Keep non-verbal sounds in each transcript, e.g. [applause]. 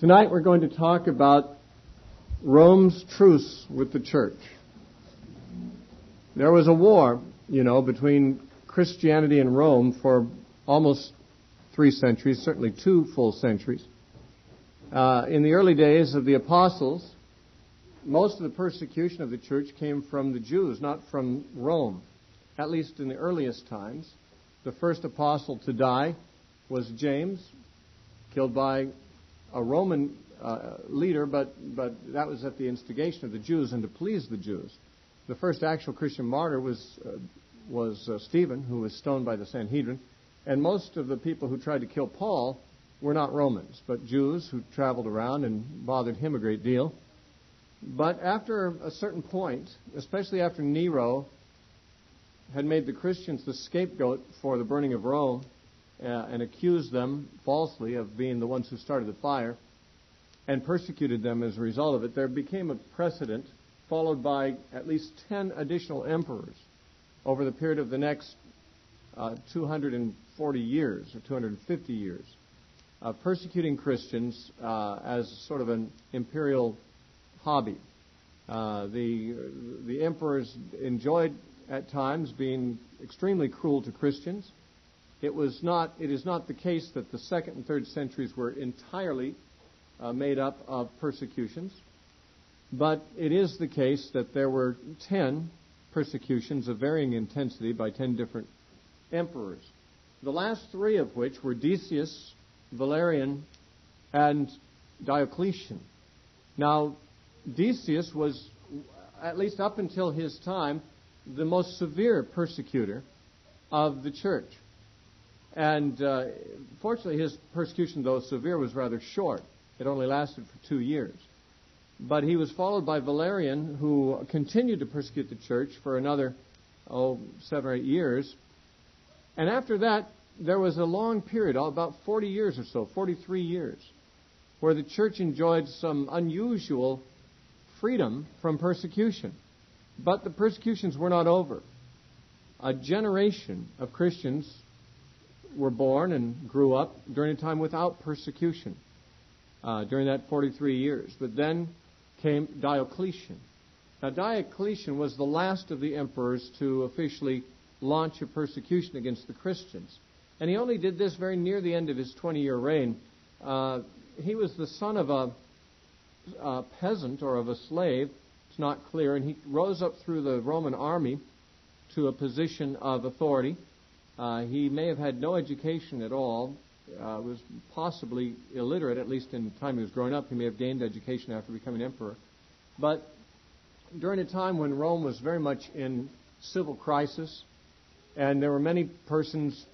Tonight we're going to talk about Rome's truce with the church. There was a war, you know, between Christianity and Rome for almost three centuries, certainly two full centuries. Uh, in the early days of the apostles, most of the persecution of the church came from the Jews, not from Rome, at least in the earliest times. The first apostle to die was James, killed by a Roman uh, leader, but, but that was at the instigation of the Jews and to please the Jews. The first actual Christian martyr was, uh, was uh, Stephen, who was stoned by the Sanhedrin. And most of the people who tried to kill Paul were not Romans, but Jews who traveled around and bothered him a great deal. But after a certain point, especially after Nero had made the Christians the scapegoat for the burning of Rome, uh, and accused them falsely of being the ones who started the fire and persecuted them as a result of it, there became a precedent followed by at least 10 additional emperors over the period of the next uh, 240 years or 250 years, uh, persecuting Christians uh, as sort of an imperial hobby. Uh, the, the emperors enjoyed at times being extremely cruel to Christians. It was not. It is not the case that the second and third centuries were entirely uh, made up of persecutions, but it is the case that there were ten persecutions of varying intensity by ten different emperors. The last three of which were Decius, Valerian, and Diocletian. Now, Decius was, at least up until his time, the most severe persecutor of the church. And uh, fortunately, his persecution, though severe, was rather short. It only lasted for two years. But he was followed by Valerian, who continued to persecute the church for another, oh, seven or eight years. And after that, there was a long period, about 40 years or so, 43 years, where the church enjoyed some unusual freedom from persecution. But the persecutions were not over. A generation of Christians were born and grew up during a time without persecution uh, during that 43 years. But then came Diocletian. Now, Diocletian was the last of the emperors to officially launch a persecution against the Christians. And he only did this very near the end of his 20 year reign. Uh, he was the son of a, a peasant or of a slave. It's not clear. And he rose up through the Roman army to a position of authority. Uh, he may have had no education at all, uh, was possibly illiterate, at least in the time he was growing up. He may have gained education after becoming emperor. But during a time when Rome was very much in civil crisis, and there were many persons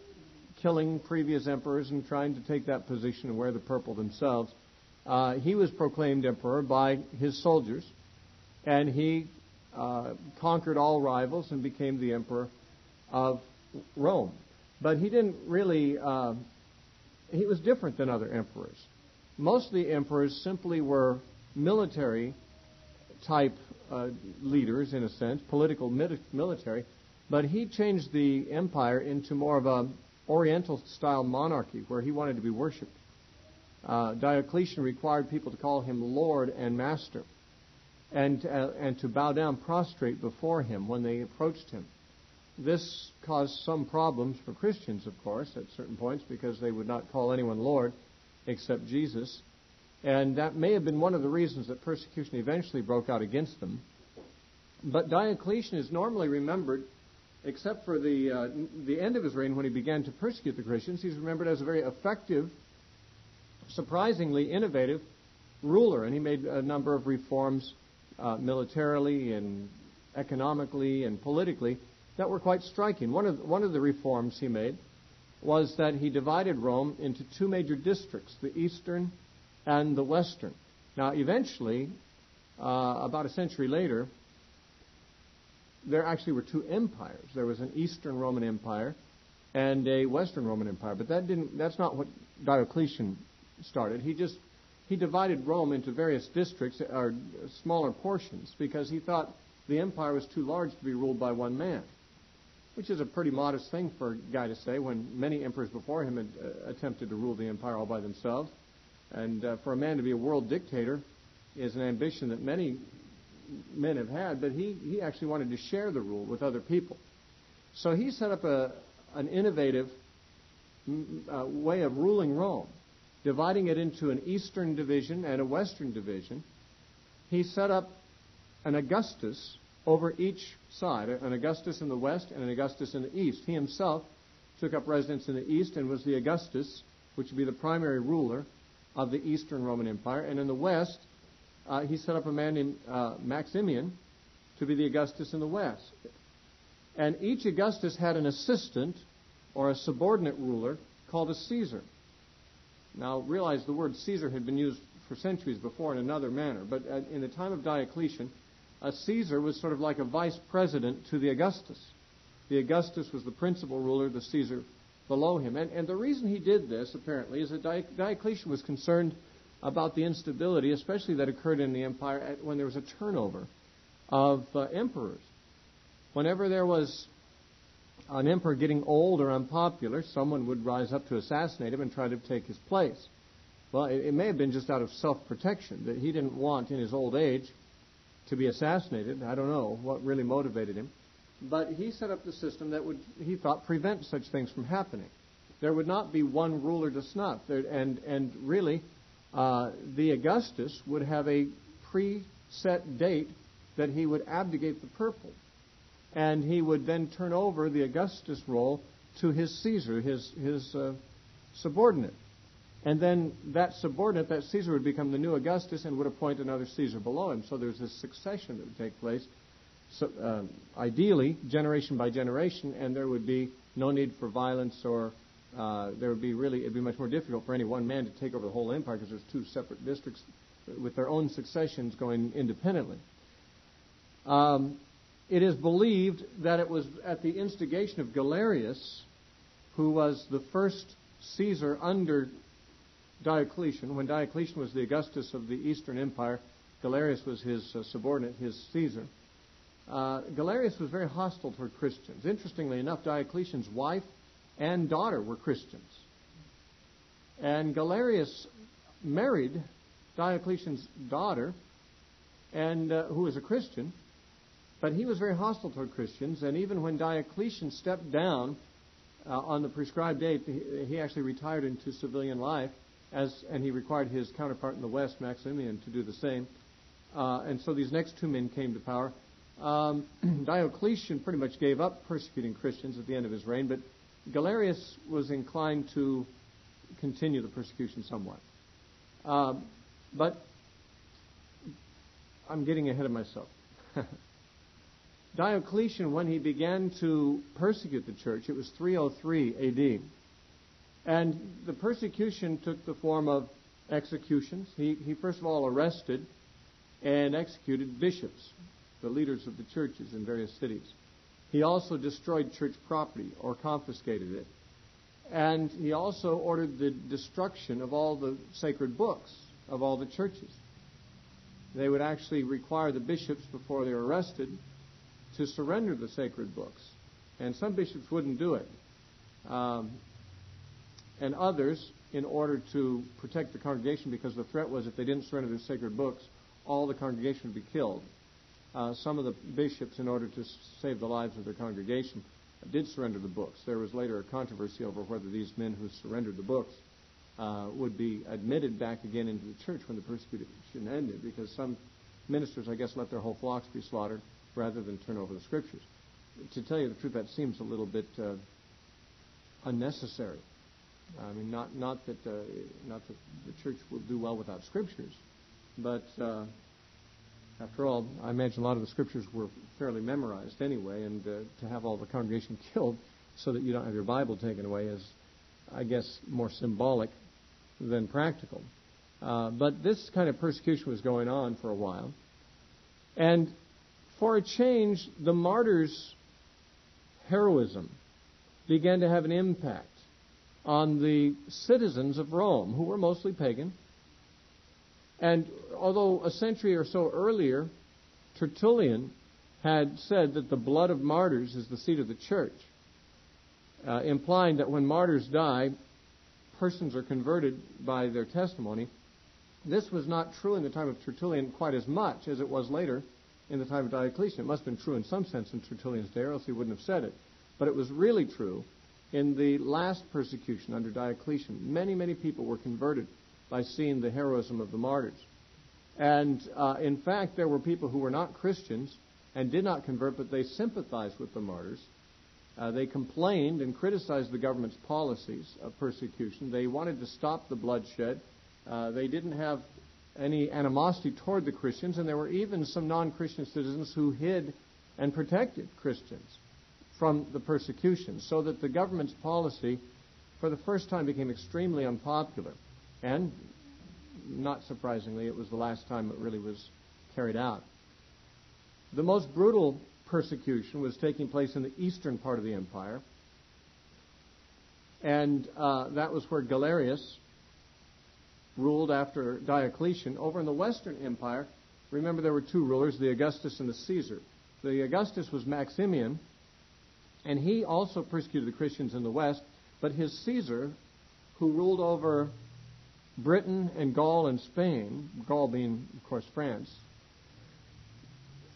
killing previous emperors and trying to take that position and wear the purple themselves, uh, he was proclaimed emperor by his soldiers, and he uh, conquered all rivals and became the emperor of Rome. But he didn't really, uh, he was different than other emperors. Most of the emperors simply were military type uh, leaders, in a sense, political military, but he changed the empire into more of a Oriental style monarchy where he wanted to be worshipped. Uh, Diocletian required people to call him Lord and Master and, uh, and to bow down prostrate before him when they approached him. This caused some problems for Christians, of course, at certain points because they would not call anyone Lord except Jesus. And that may have been one of the reasons that persecution eventually broke out against them. But Diocletian is normally remembered, except for the, uh, the end of his reign when he began to persecute the Christians, he's remembered as a very effective, surprisingly innovative ruler. And he made a number of reforms uh, militarily and economically and politically that were quite striking. One of, one of the reforms he made was that he divided Rome into two major districts, the eastern and the western. Now, eventually, uh, about a century later, there actually were two empires. There was an Eastern Roman Empire and a Western Roman Empire, but that didn't. That's not what Diocletian started. He just he divided Rome into various districts or smaller portions because he thought the empire was too large to be ruled by one man which is a pretty modest thing for a guy to say when many emperors before him had uh, attempted to rule the empire all by themselves. And uh, for a man to be a world dictator is an ambition that many men have had, but he, he actually wanted to share the rule with other people. So he set up a, an innovative uh, way of ruling Rome, dividing it into an eastern division and a western division. He set up an Augustus over each side, an Augustus in the west and an Augustus in the east. He himself took up residence in the east and was the Augustus, which would be the primary ruler of the Eastern Roman Empire. And in the west, uh, he set up a man named uh, Maximian to be the Augustus in the west. And each Augustus had an assistant or a subordinate ruler called a Caesar. Now, realize the word Caesar had been used for centuries before in another manner, but in the time of Diocletian, a Caesar was sort of like a vice president to the Augustus. The Augustus was the principal ruler, the Caesar below him. And, and the reason he did this, apparently, is that Diocletian was concerned about the instability, especially that occurred in the empire when there was a turnover of uh, emperors. Whenever there was an emperor getting old or unpopular, someone would rise up to assassinate him and try to take his place. Well, it, it may have been just out of self protection that he didn't want in his old age to be assassinated. I don't know what really motivated him. But he set up the system that would, he thought, prevent such things from happening. There would not be one ruler to snuff. There, and, and really, uh, the Augustus would have a pre-set date that he would abdicate the purple. And he would then turn over the Augustus role to his Caesar, his, his uh, subordinate. And then that subordinate, that Caesar, would become the new Augustus and would appoint another Caesar below him. So there's this succession that would take place, so, uh, ideally, generation by generation, and there would be no need for violence or uh, there would be really, it'd be much more difficult for any one man to take over the whole empire because there's two separate districts with their own successions going independently. Um, it is believed that it was at the instigation of Galerius, who was the first Caesar under Diocletian. When Diocletian was the Augustus of the Eastern Empire, Galerius was his uh, subordinate, his Caesar. Uh, Galerius was very hostile toward Christians. Interestingly enough, Diocletian's wife and daughter were Christians. And Galerius married Diocletian's daughter, and uh, who was a Christian, but he was very hostile toward Christians. And even when Diocletian stepped down uh, on the prescribed date, he, he, actually retired into civilian life, as and he required his counterpart in the West, Maximian, to do the same. Uh, and so these next two men came to power. Um, [clears throat] Diocletian pretty much gave up persecuting Christians at the end of his reign, but Galerius was inclined to continue the persecution somewhat. Um, but I'm getting ahead of myself. [laughs] Diocletian, when he began to persecute the church, it was 303 AD. And the persecution took the form of executions. He, he first of all arrested and executed bishops, the leaders of the churches in various cities. He also destroyed church property or confiscated it. And he also ordered the destruction of all the sacred books of all the churches. They would actually require the bishops, before they were arrested, to surrender the sacred books. And some bishops wouldn't do it. Um, and others, in order to protect the congregation, because the threat was if they didn't surrender their sacred books, all the congregation would be killed uh, some of the bishops, in order to save the lives of their congregation, did surrender the books. There was later a controversy over whether these men who surrendered the books uh, would be admitted back again into the church when the persecution ended, because some ministers, I guess, let their whole flocks be slaughtered rather than turn over the scriptures. To tell you the truth, that seems a little bit uh, unnecessary. I mean, not not that uh, not that the church will do well without scriptures, but uh, after all, I imagine a lot of the scriptures were fairly memorized anyway, and uh, to have all the congregation [laughs] killed so that you don't have your Bible taken away is, I guess, more symbolic than practical. Uh, but this kind of persecution was going on for a while. And for a change, the martyrs' heroism began to have an impact on the citizens of Rome, who were mostly pagan and although a century or so earlier, Tertullian had said that the blood of martyrs is the seed of the church, uh, implying that when martyrs die, persons are converted by their testimony. This was not true in the time of Tertullian quite as much as it was later in the time of Diocletian. It must have been true in some sense in Tertullian's day, or else he wouldn't have said it. But it was really true in the last persecution under Diocletian. Many, many people were converted by seeing the heroism of the martyrs. And uh, in fact, there were people who were not Christians and did not convert, but they sympathized with the martyrs. Uh, they complained and criticized the government's policies of persecution. They wanted to stop the bloodshed. Uh, they didn't have any animosity toward the Christians, and there were even some non Christian citizens who hid and protected Christians from the persecution, so that the government's policy, for the first time, became extremely unpopular. And, not surprisingly, it was the last time it really was carried out. The most brutal persecution was taking place in the eastern part of the empire, and uh, that was where Galerius ruled after Diocletian. Over in the Western Empire, remember there were two rulers, the Augustus and the Caesar. The Augustus was Maximian, and he also persecuted the Christians in the West, but his Caesar, who ruled over Britain and Gaul and Spain, Gaul being, of course, France,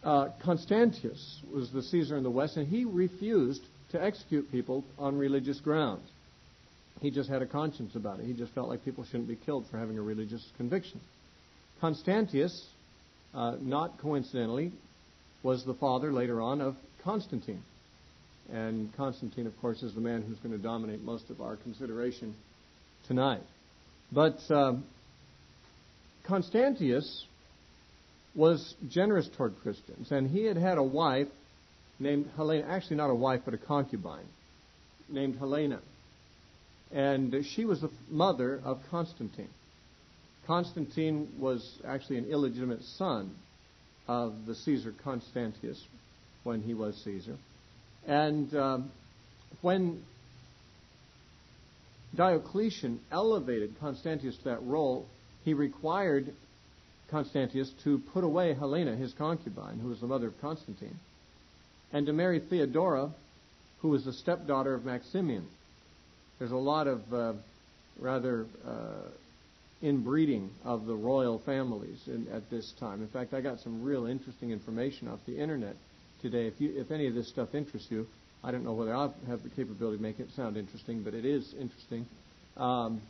uh, Constantius was the Caesar in the West, and he refused to execute people on religious grounds. He just had a conscience about it. He just felt like people shouldn't be killed for having a religious conviction. Constantius, uh, not coincidentally, was the father later on of Constantine. And Constantine, of course, is the man who's going to dominate most of our consideration tonight. But um, Constantius was generous toward Christians, and he had had a wife named Helena, actually not a wife, but a concubine, named Helena and she was the mother of Constantine. Constantine was actually an illegitimate son of the Caesar Constantius when he was Caesar. And um, when Diocletian elevated Constantius to that role, he required Constantius to put away Helena, his concubine, who was the mother of Constantine, and to marry Theodora, who was the stepdaughter of Maximian there's a lot of uh, rather uh, inbreeding of the royal families in, at this time. In fact, I got some real interesting information off the internet today. If, you, if any of this stuff interests you, I don't know whether I'll have the capability to make it sound interesting, but it is interesting. Um,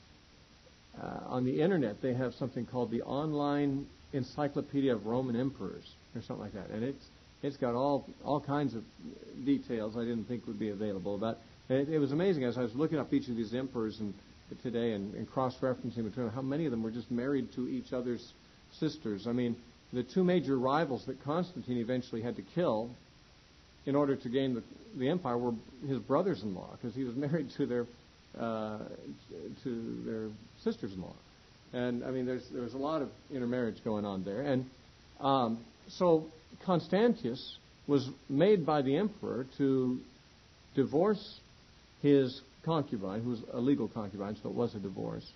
uh, on the internet, they have something called the Online Encyclopedia of Roman Emperors, or something like that, and it's it's got all all kinds of details I didn't think would be available about it, it was amazing as I was looking up each of these emperors and today and, and cross-referencing between how many of them were just married to each other's sisters. I mean, the two major rivals that Constantine eventually had to kill in order to gain the, the empire were his brothers-in-law because he was [laughs] married to their uh, to their sisters-in-law. And I mean, there's there's a lot of intermarriage going on there. And um, so Constantius was made by the emperor to divorce his concubine, who was a legal concubine, so it was a divorce,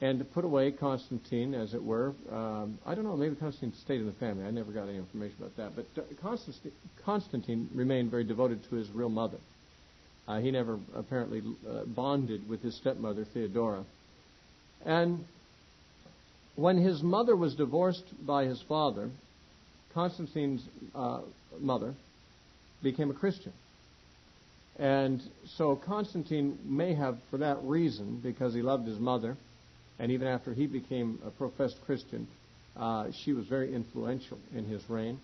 and to put away Constantine, as it were. Um, I don't know, maybe Constantine stayed in the family. I never got any information about that. But Constantine, Constantine remained very devoted to his real mother. Uh, he never apparently uh, bonded with his stepmother, Theodora. And when his mother was divorced by his father, Constantine's uh, mother became a Christian. And so Constantine may have, for that reason, because he loved his mother, and even after he became a professed Christian, uh, she was very influential in his reign.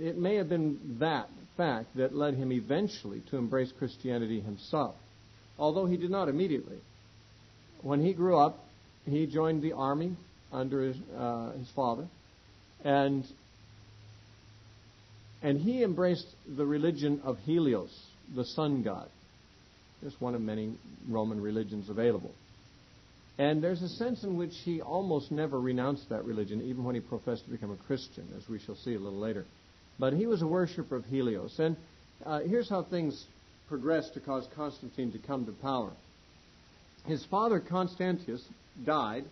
It may have been that fact that led him eventually to embrace Christianity himself, although he did not immediately. When he grew up, he joined the army under his, uh, his father, and and he embraced the religion of Helios, the sun god. It's one of many Roman religions available. And there's a sense in which he almost never renounced that religion, even when he professed to become a Christian, as we shall see a little later. But he was a worshiper of Helios. And uh, here's how things progressed to cause Constantine to come to power. His father, Constantius, died,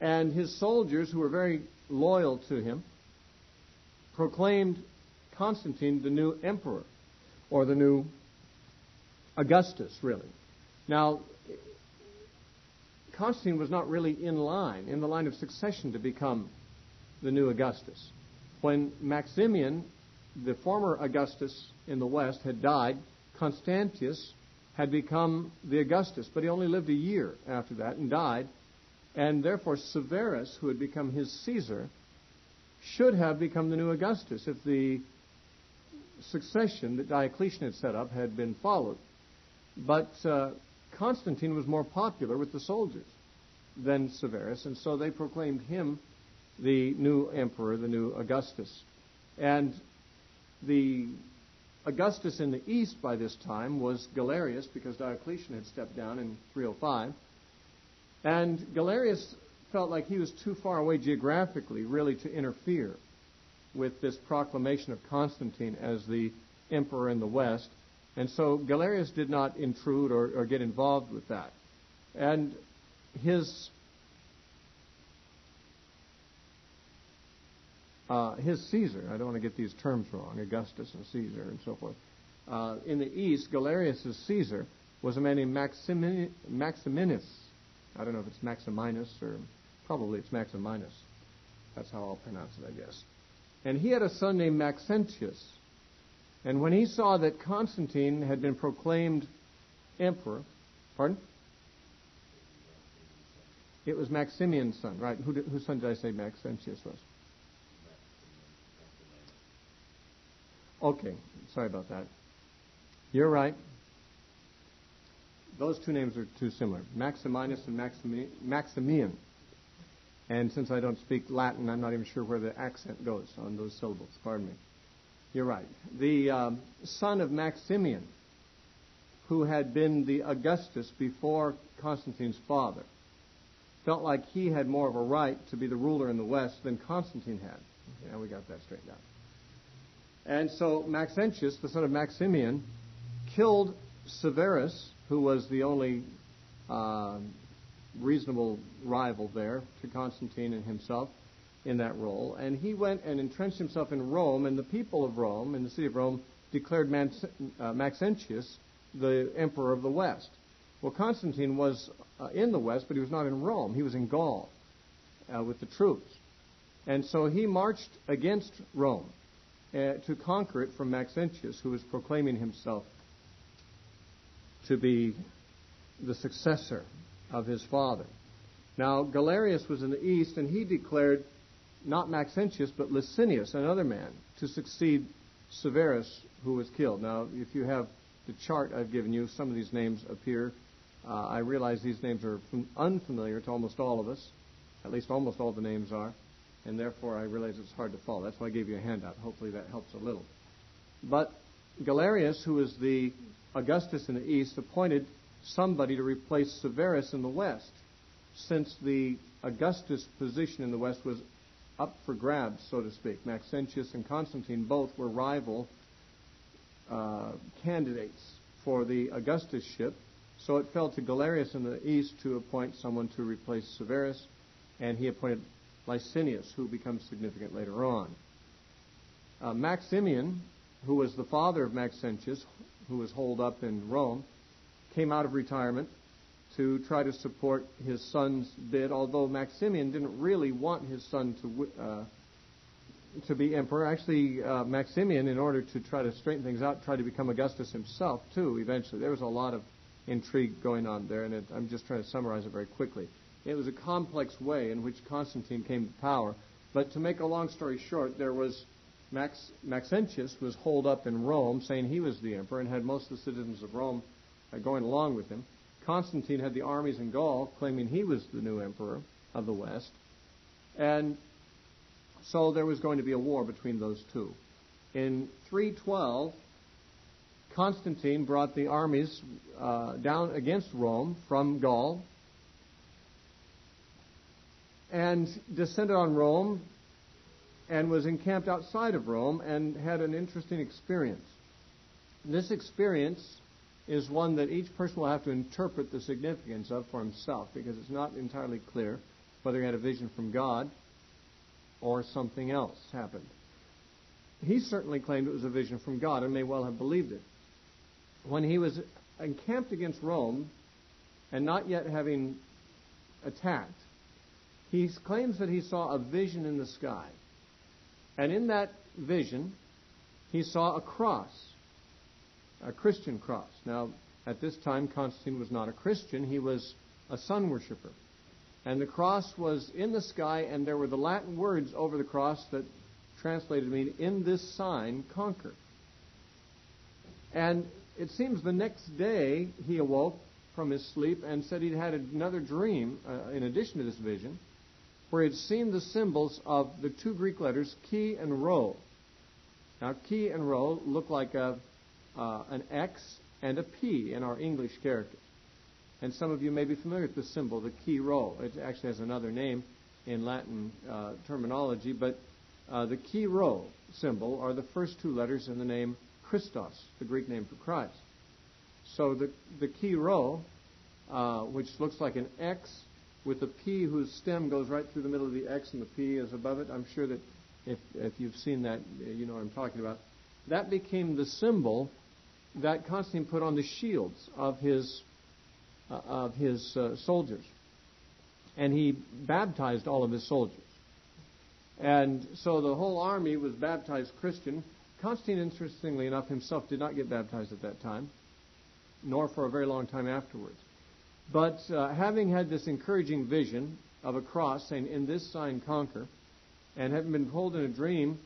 and his soldiers, who were very loyal to him, proclaimed Constantine the new emperor, or the new Augustus, really. Now, Constantine was not really in line, in the line of succession to become the new Augustus. When Maximian, the former Augustus in the West, had died, Constantius had become the Augustus, but he only lived a year after that and died, and therefore Severus, who had become his Caesar, should have become the new Augustus if the succession that Diocletian had set up had been followed. But uh, Constantine was more popular with the soldiers than Severus, and so they proclaimed him the new emperor, the new Augustus. And the Augustus in the east by this time was Galerius because Diocletian had stepped down in 305. And Galerius felt like he was too far away geographically really to interfere with this proclamation of Constantine as the emperor in the west. And so Galerius did not intrude or, or get involved with that. And his uh, his Caesar, I don't want to get these terms wrong, Augustus and Caesar and so forth. Uh, in the east, Galerius' Caesar was a man named Maximi- Maximinus. I don't know if it's Maximinus or probably it's Maximinus. That's how I'll pronounce it, I guess. And he had a son named Maxentius. And when he saw that Constantine had been proclaimed emperor, pardon? It was Maximian's son, right? Who did, whose son did I say Maxentius was? Okay, sorry about that. You're right. Those two names are too similar Maximinus and Maximi- Maximian. And since I don't speak Latin, I'm not even sure where the accent goes on those syllables. Pardon me. You're right. The um, son of Maximian, who had been the Augustus before Constantine's father, felt like he had more of a right to be the ruler in the West than Constantine had. Okay, now we got that straightened out. And so Maxentius, the son of Maximian, killed Severus, who was the only uh, reasonable rival there to Constantine and himself in that role. And he went and entrenched himself in Rome, and the people of Rome, in the city of Rome, declared uh, Maxentius the emperor of the West. Well, Constantine was uh, in the West, but he was not in Rome. He was in Gaul uh, with the troops. And so he marched against Rome uh, to conquer it from Maxentius, who was proclaiming himself to be the successor of his father. Now, Galerius was in the east, and he declared not Maxentius, but Licinius, another man, to succeed Severus, who was killed. Now, if you have the chart I've given you, some of these names appear. Uh, I realize these names are unfamiliar to almost all of us. At least almost all the names are. And therefore, I realize it's hard to follow. That's why I gave you a handout. Hopefully, that helps a little. But Galerius, who was the Augustus in the east, appointed somebody to replace Severus in the west, since the Augustus position in the west was up for grabs, so to speak. Maxentius and Constantine both were rival uh, candidates for the Augustusship, so it fell to Galerius in the east to appoint someone to replace Severus, and he appointed Licinius, who becomes significant later on. Uh, Maximian, who was the father of Maxentius, who was holed up in Rome, came out of retirement to try to support his son's bid, although Maximian didn't really want his son to uh, to be emperor. Actually, uh, Maximian, in order to try to straighten things out, tried to become Augustus himself too. Eventually, there was a lot of intrigue going on there, and it, I'm just trying to summarize it very quickly. It was a complex way in which Constantine came to power. But to make a long story short, there was Max, Maxentius was holed up in Rome, saying he was the emperor, and had most of the citizens of Rome uh, going along with him. Constantine had the armies in Gaul claiming he was the new emperor of the West. And so there was going to be a war between those two. In 312, Constantine brought the armies uh, down against Rome from Gaul and descended on Rome and was encamped outside of Rome and had an interesting experience. This experience is one that each person will have to interpret the significance of for himself because it's not entirely clear whether he had a vision from God or something else happened. He certainly claimed it was a vision from God and may well have believed it. When he was encamped against Rome and not yet having attacked, he claims that he saw a vision in the sky. And in that vision, he saw a cross, a Christian cross. Now, at this time, Constantine was not a Christian, he was a sun worshiper. And the cross was in the sky, and there were the Latin words over the cross that translated mean, In this sign, conquer. And it seems the next day he awoke from his sleep and said he'd had another dream uh, in addition to this vision where he'd seen the symbols of the two Greek letters chi and rho. Now, chi and rho look like a, uh, an X and a P in our English characters. And some of you may be familiar with the symbol, the chi rho. It actually has another name in Latin uh, terminology, but uh, the chi rho symbol are the first two letters in the name Christos, the Greek name for Christ. So the, the chi rho, uh, which looks like an X with a P whose stem goes right through the middle of the X and the P is above it. I'm sure that if, if you've seen that, you know what I'm talking about. That became the symbol that Constantine put on the shields of his, uh, of his uh, soldiers. And he baptized all of his soldiers. And so the whole army was baptized Christian. Constantine, interestingly enough, himself did not get baptized at that time, nor for a very long time afterwards. But uh, having had this encouraging vision of a cross saying, In this sign conquer, and having been told in a dream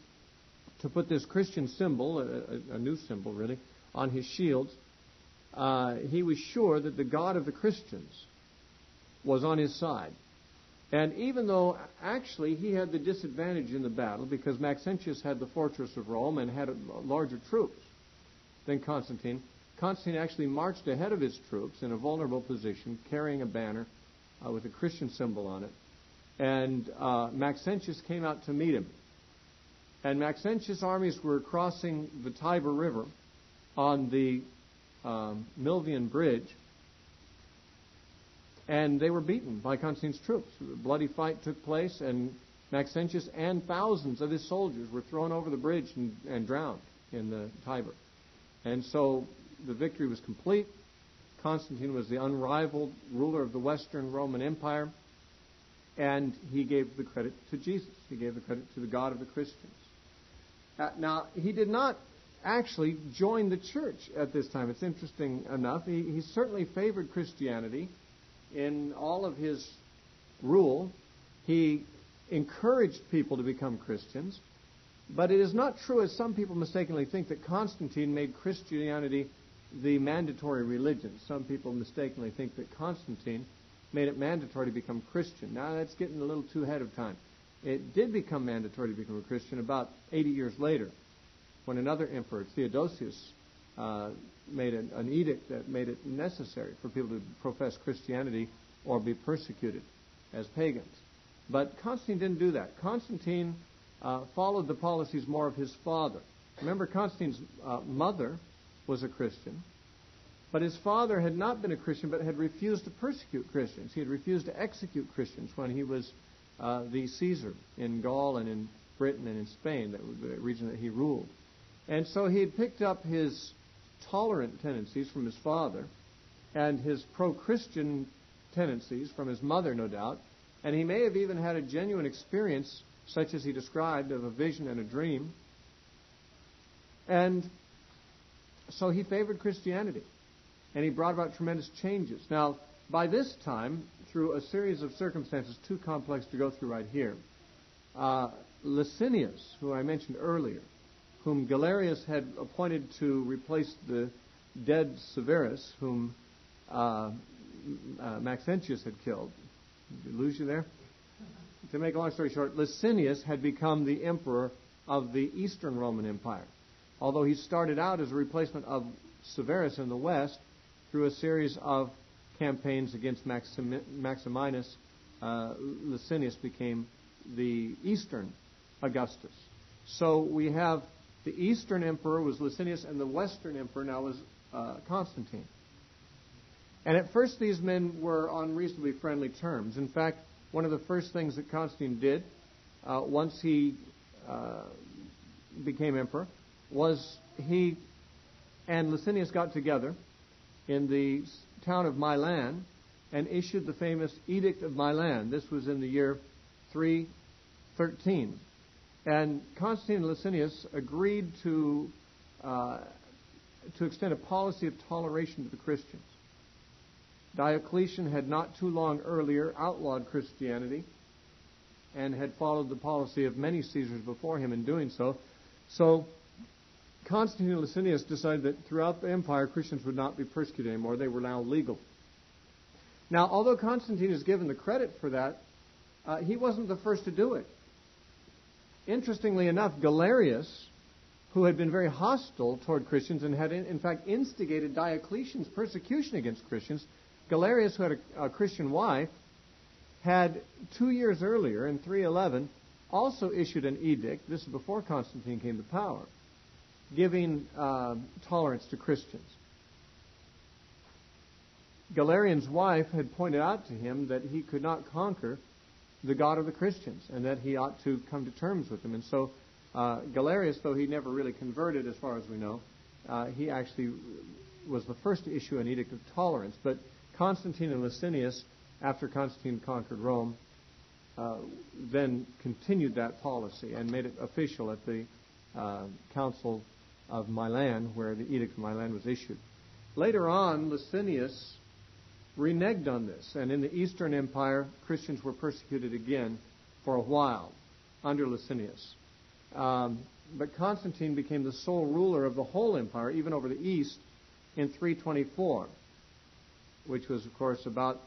to put this Christian symbol, a, a new symbol really, on his shields, uh, he was sure that the God of the Christians was on his side. And even though actually he had the disadvantage in the battle because Maxentius had the fortress of Rome and had larger troops than Constantine, Constantine actually marched ahead of his troops in a vulnerable position, carrying a banner uh, with a Christian symbol on it. And uh, Maxentius came out to meet him. And Maxentius' armies were crossing the Tiber River on the um, Milvian Bridge. And they were beaten by Constantine's troops. A bloody fight took place, and Maxentius and thousands of his soldiers were thrown over the bridge and, and drowned in the Tiber. And so the victory was complete. Constantine was the unrivaled ruler of the Western Roman Empire, and he gave the credit to Jesus. He gave the credit to the God of the Christians. Uh, now, he did not actually joined the church at this time. It's interesting enough. He, he certainly favored Christianity in all of his rule. He encouraged people to become Christians. But it is not true, as some people mistakenly think, that Constantine made Christianity the mandatory religion. Some people mistakenly think that Constantine made it mandatory to become Christian. Now that's getting a little too ahead of time. It did become mandatory to become a Christian about 80 years later when another emperor, Theodosius, uh, made an, an edict that made it necessary for people to profess Christianity or be persecuted as pagans. But Constantine didn't do that. Constantine uh, followed the policies more of his father. Remember, Constantine's uh, mother was a Christian, but his father had not been a Christian but had refused to persecute Christians. He had refused to execute Christians when he was uh, the Caesar in Gaul and in Britain and in Spain, the region that he ruled. And so he picked up his tolerant tendencies from his father and his pro Christian tendencies from his mother, no doubt. And he may have even had a genuine experience, such as he described, of a vision and a dream. And so he favored Christianity, and he brought about tremendous changes. Now, by this time, through a series of circumstances too complex to go through right here, uh, Licinius, who I mentioned earlier, whom Galerius had appointed to replace the dead Severus, whom uh, uh, Maxentius had killed. Did lose you there? To make a long story short, Licinius had become the emperor of the Eastern Roman Empire although he started out as a replacement of Severus in the west through a series of campaigns against Maxim- Maximinus, uh, Licinius became the eastern Augustus. So we have the eastern emperor was Licinius, and the western emperor now was uh, Constantine. And at first, these men were on reasonably friendly terms. In fact, one of the first things that Constantine did uh, once he uh, became emperor was he and Licinius got together in the town of Milan and issued the famous Edict of Milan. This was in the year 313. And Constantine Licinius agreed to, uh, to extend a policy of toleration to the Christians. Diocletian had not too long earlier outlawed Christianity and had followed the policy of many Caesars before him in doing so. So Constantine Licinius decided that throughout the empire Christians would not be persecuted anymore. They were now legal. Now, although Constantine is given the credit for that, uh, he wasn't the first to do it. Interestingly enough, Galerius, who had been very hostile toward Christians and had in, fact instigated Diocletian's persecution against Christians, Galerius, who had a, a Christian wife, had two years earlier, in 311, also issued an edict, this is before Constantine came to power, giving uh, tolerance to Christians. Galerian's wife had pointed out to him that he could not conquer the God of the Christians and that he ought to come to terms with them. And so uh, Galerius, though he never really converted as far as we know, uh, he actually was the first to issue an edict of tolerance. But Constantine and Licinius, after Constantine conquered Rome, uh, then continued that policy and made it official at the uh, Council of Milan, where the Edict of Milan was issued. Later on, Licinius reneged on this, and in the Eastern Empire, Christians were persecuted again for a while under Licinius. Um, but Constantine became the sole ruler of the whole empire, even over the east, in 324, which was, of course, about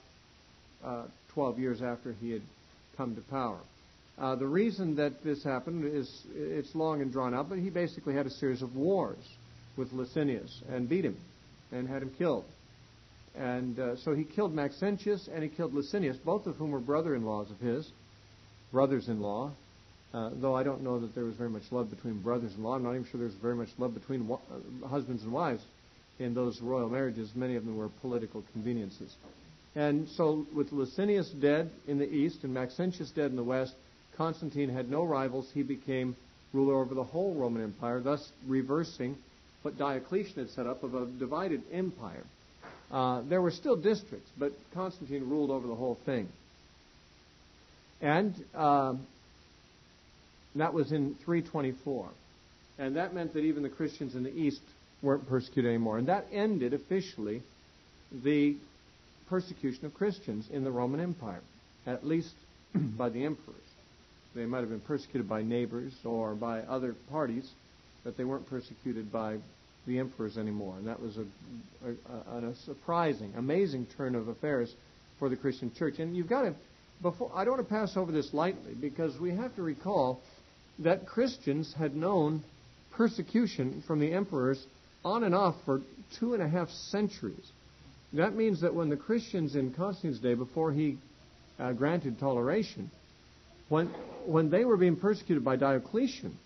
uh, 12 years after he had come to power. Uh, the reason that this happened is it's long and drawn out, but he basically had a series of wars with Licinius and beat him and had him killed. And uh, so he killed Maxentius and he killed Licinius, both of whom were brother-in-laws of his, brothers-in-law. Uh, though I don't know that there was very much love between brothers-in-law. I'm not even sure there was very much love between wa- uh, husbands and wives in those royal marriages. Many of them were political conveniences. And so, with Licinius dead in the east and Maxentius dead in the west, Constantine had no rivals. He became ruler over the whole Roman Empire, thus reversing what Diocletian had set up of a divided empire. Uh, there were still districts, but Constantine ruled over the whole thing. And uh, that was in 324. And that meant that even the Christians in the East weren't persecuted anymore. And that ended officially the persecution of Christians in the Roman Empire, at least [clears throat] by the emperors. They might have been persecuted by neighbors or by other parties, but they weren't persecuted by the emperors anymore. And that was a, a, a, surprising, amazing turn of affairs for the Christian church. And you've got to, before, I don't want to pass over this lightly because we have to recall that Christians had known persecution from the emperors on and off for two and a half centuries. That means that when the Christians in Constantine's day, before he uh, granted toleration, when, when they were being persecuted by Diocletian,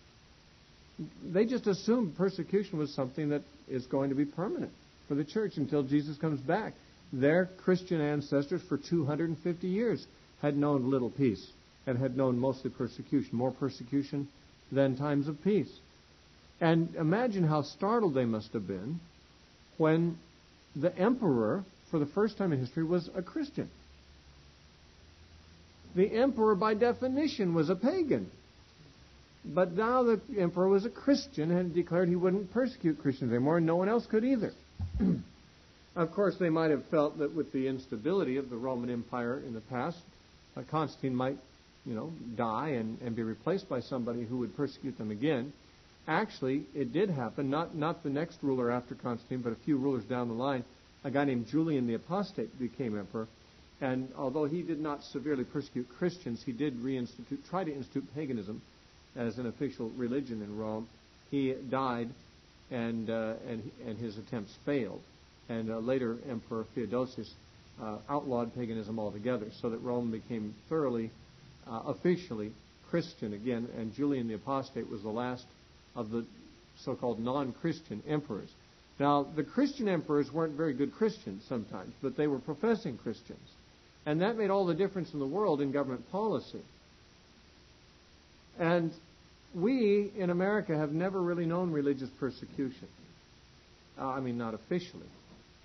they just assumed persecution was something that is going to be permanent for the church until Jesus comes back. Their Christian ancestors for 250 years had known little peace and had known mostly persecution, more persecution than times of peace. And imagine how startled they must have been when the emperor, for the first time in history, was a Christian. The emperor, by definition, was a pagan. But now the emperor was a Christian and declared he wouldn't persecute Christians anymore, and no one else could either. [clears throat] of course, they might have felt that with the instability of the Roman Empire in the past, uh, Constantine might, you know, die and, and be replaced by somebody who would persecute them again. Actually, it did happen. Not not the next ruler after Constantine, but a few rulers down the line. A guy named Julian the Apostate became emperor, and although he did not severely persecute Christians, he did reinstitute, try to institute paganism as an official religion in Rome. He died, and uh, and and his attempts failed. And uh, later Emperor Theodosius uh, outlawed paganism altogether, so that Rome became thoroughly, uh, officially Christian again. And Julian the Apostate was the last of the so-called non-Christian emperors. Now, the Christian emperors weren't very good Christians sometimes, but they were professing Christians. And that made all the difference in the world in government policy. And we in America have never really known religious persecution. Uh, I mean, not officially.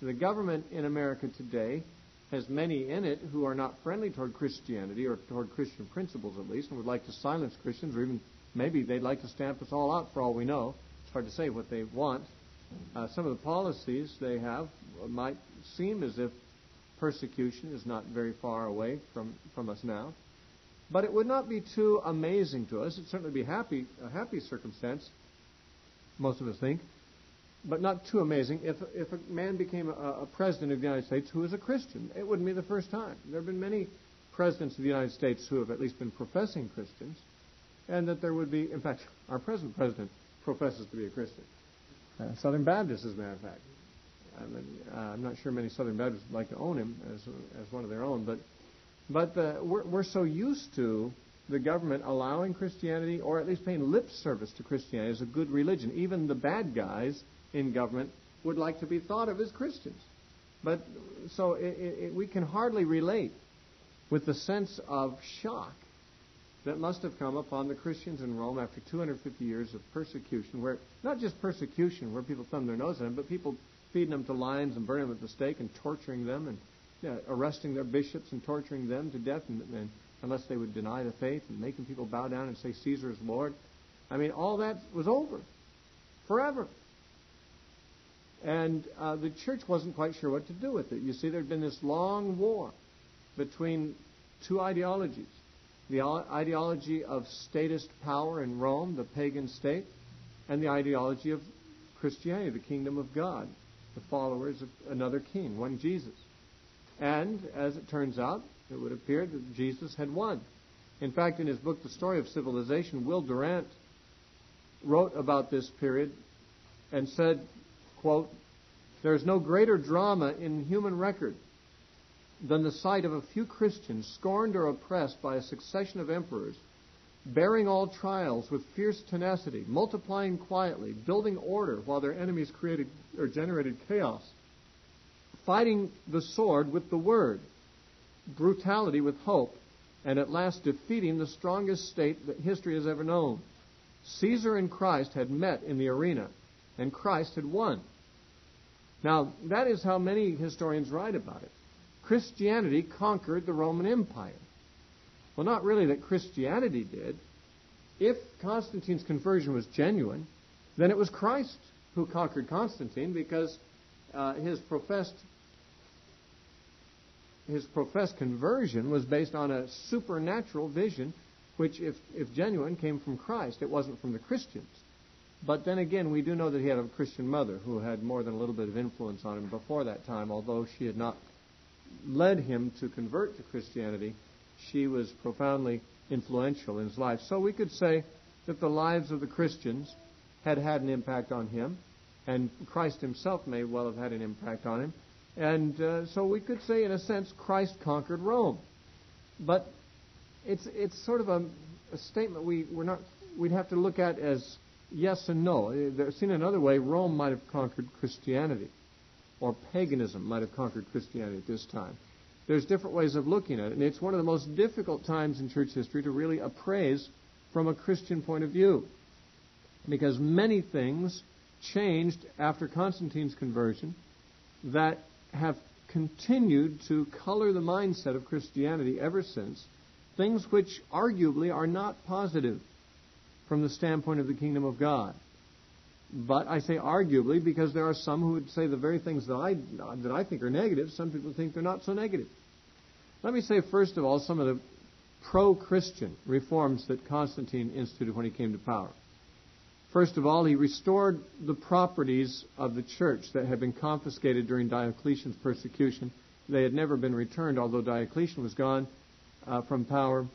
The government in America today has many in it who are not friendly toward Christianity or toward Christian principles at least, and would like to silence Christians, or even maybe they'd like to stamp us all out for all we know. It's hard to say what they want. Uh, some of the policies they have might seem as if persecution is not very far away from, from us now. But it would not be too amazing to us. It'd certainly be happy, a happy circumstance, most of us think, but not too amazing. If, if a man became a, a president of the United States who was a Christian, it wouldn't be the first time. There have been many presidents of the United States who have at least been professing Christians, and that there would be, in fact, our present president professes to be a Christian. Uh, Southern Baptist, as a matter of fact. I mean, uh, I'm not sure many Southern Baptists would like to own him as, as one of their own, but, but the, we're, we're so used to the government allowing Christianity, or at least paying lip service to Christianity as a good religion. Even the bad guys in government would like to be thought of as Christians. But so it, it, we can hardly relate with the sense of shock that must have come upon the Christians in Rome after 250 years of persecution, where not just persecution, where people thumb their nose at them, but people feeding them to lions and burning them at the stake and torturing them and arresting their bishops and torturing them to death, and, and unless they would deny the faith and making people bow down and say Caesar is Lord. I mean, all that was over forever. And uh, the church wasn't quite sure what to do with it. You see, there had been this long war between two ideologies the ideology of statist power in Rome, the pagan state, and the ideology of Christianity, the kingdom of God, the followers of another king, one Jesus. And as it turns out, it would appear that Jesus had won. In fact, in his book, The Story of Civilization, Will Durant wrote about this period and said, quote, There is no greater drama in human record than the sight of a few Christians scorned or oppressed by a succession of emperors, bearing all trials with fierce tenacity, multiplying quietly, building order while their enemies created or generated chaos, fighting the sword with the word, brutality with hope, and at last defeating the strongest state that history has ever known. Caesar and Christ had met in the arena, and Christ had won. Now, that is how many historians write about it. Christianity conquered the Roman Empire. Well, not really that Christianity did. If Constantine's conversion was genuine, then it was Christ who conquered Constantine because uh, his professed his professed conversion was based on a supernatural vision, which, if, if genuine, came from Christ. It wasn't from the Christians. But then again, we do know that he had a Christian mother who had more than a little bit of influence on him before that time, although she had not led him to convert to Christianity. She was profoundly influential in his life. So we could say that the lives of the Christians had had an impact on him, and Christ himself may well have had an impact on him. And uh, so we could say, in a sense, Christ conquered Rome. But it's it's sort of a, a statement we we're not we'd have to look at as yes and no. Uh, seen another way, Rome might have conquered Christianity, or paganism might have conquered Christianity at this time. There's different ways of looking at it, and it's one of the most difficult times in church history to really appraise from a Christian point of view, because many things changed after Constantine's conversion that have continued to color the mindset of Christianity ever since, things which arguably are not positive from the standpoint of the kingdom of God. But I say arguably because there are some who would say the very things that I, that I think are negative, some people think they're not so negative. Let me say, first of all, some of the pro Christian reforms that Constantine instituted when he came to power. First of all, he restored the properties of the church that had been confiscated during Diocletian's persecution. They had never been returned, although Diocletian was gone uh, from power.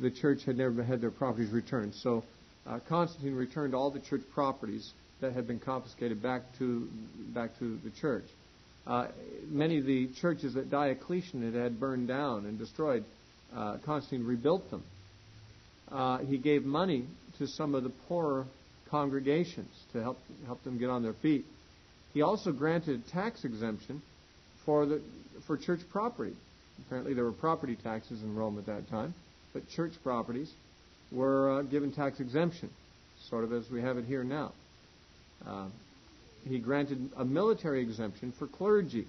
The church had never had their properties returned. So uh, Constantine returned all the church properties that had been confiscated back to back to the church. Uh, many of the churches that Diocletian had had burned down and destroyed, uh, Constantine rebuilt them. Uh, he gave money to some of the poorer congregations to help help them get on their feet. He also granted tax exemption for the for church property. Apparently, there were property taxes in Rome at that time, but church properties were uh, given tax exemption, sort of as we have it here now. Uh, he granted a military exemption for clergy.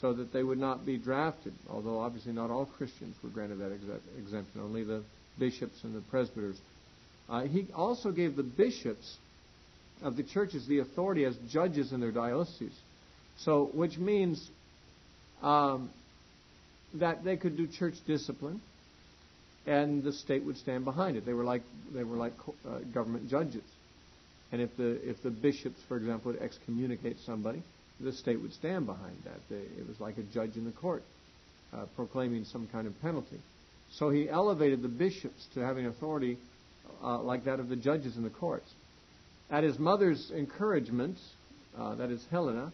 so that they would not be drafted, although obviously not all Christians were granted that exemption, only the bishops and the presbyters. Uh, he also gave the bishops of the churches the authority as judges in their dioceses. So, which means um, that they could do church discipline, and the state would stand behind it. They were like they were like uh, government judges. And if the if the bishops, for example, would excommunicate somebody, the state would stand behind that. They, it was like a judge in the court uh, proclaiming some kind of penalty. So he elevated the bishops to having authority uh, like that of the judges in the courts. At his mother's encouragement, uh, that is Helena,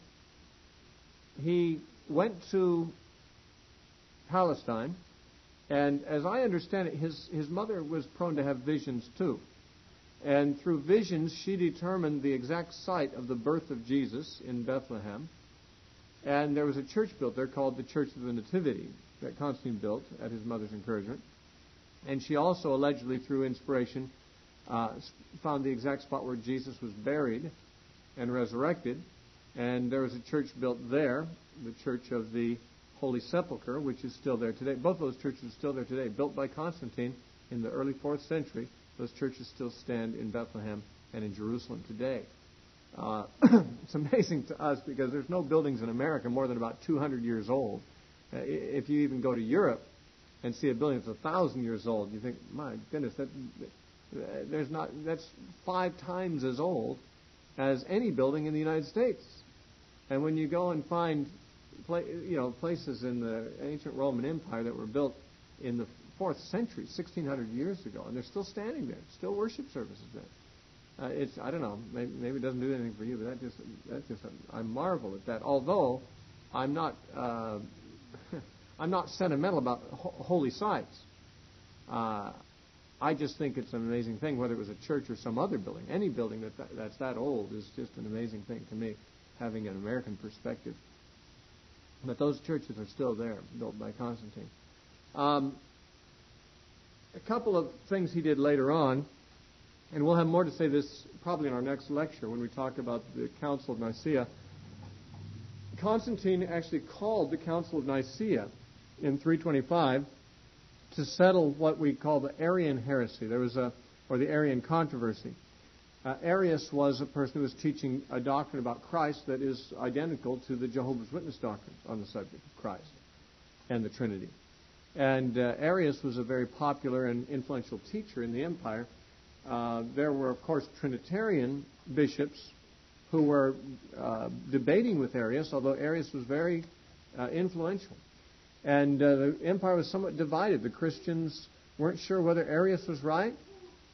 he went to Palestine, and as I understand it, his, his mother was prone to have visions too. And through visions, she determined the exact site of the birth of Jesus in Bethlehem. And there was a church built there called the Church of the Nativity that Constantine built at his mother's encouragement. And she also allegedly, through inspiration, uh, found the exact spot where Jesus was buried and resurrected. And there was a church built there, the Church of the Holy Sepulchre, which is still there today. Both those churches are still there today, built by Constantine in the early 4th century. Those churches still stand in Bethlehem and in Jerusalem today. Uh, [clears throat] it's amazing to us because there's no buildings in America more than about 200 years old. Uh, if you even go to Europe and see a building that's a thousand years old, you think, my goodness, that there's not that's five times as old as any building in the United States. And when you go and find you know places in the ancient Roman Empire that were built in the fourth century, 1600 years ago, and they're still standing there, still worship services there. Uh, it's I don't know, maybe, maybe, it doesn't do anything for you, but that just that just I marvel at that. Although I'm not uh, I'm not sentimental about ho- holy sites. Uh, I just think it's an amazing thing, whether it was a church or some other building. Any building that, that that's that old is just an amazing thing to me, having an American perspective. But those churches are still there, built by Constantine. Um, a couple of things he did later on, and we'll have more to say this probably in our next lecture when we talk about the Council of Nicaea. Constantine actually called the Council of Nicaea in 325 to settle what we call the Arian heresy. There was a, or the Arian controversy. Uh, Arius was a person who was teaching a doctrine about Christ that is identical to the Jehovah's Witness doctrine on the subject of Christ and the Trinity. And uh, Arius was a very popular and influential teacher in the empire. Uh, there were, of course, Trinitarian bishops who were uh, debating with Arius, although Arius was very uh, influential. And uh, the empire was somewhat divided. The Christians weren't sure whether Arius was right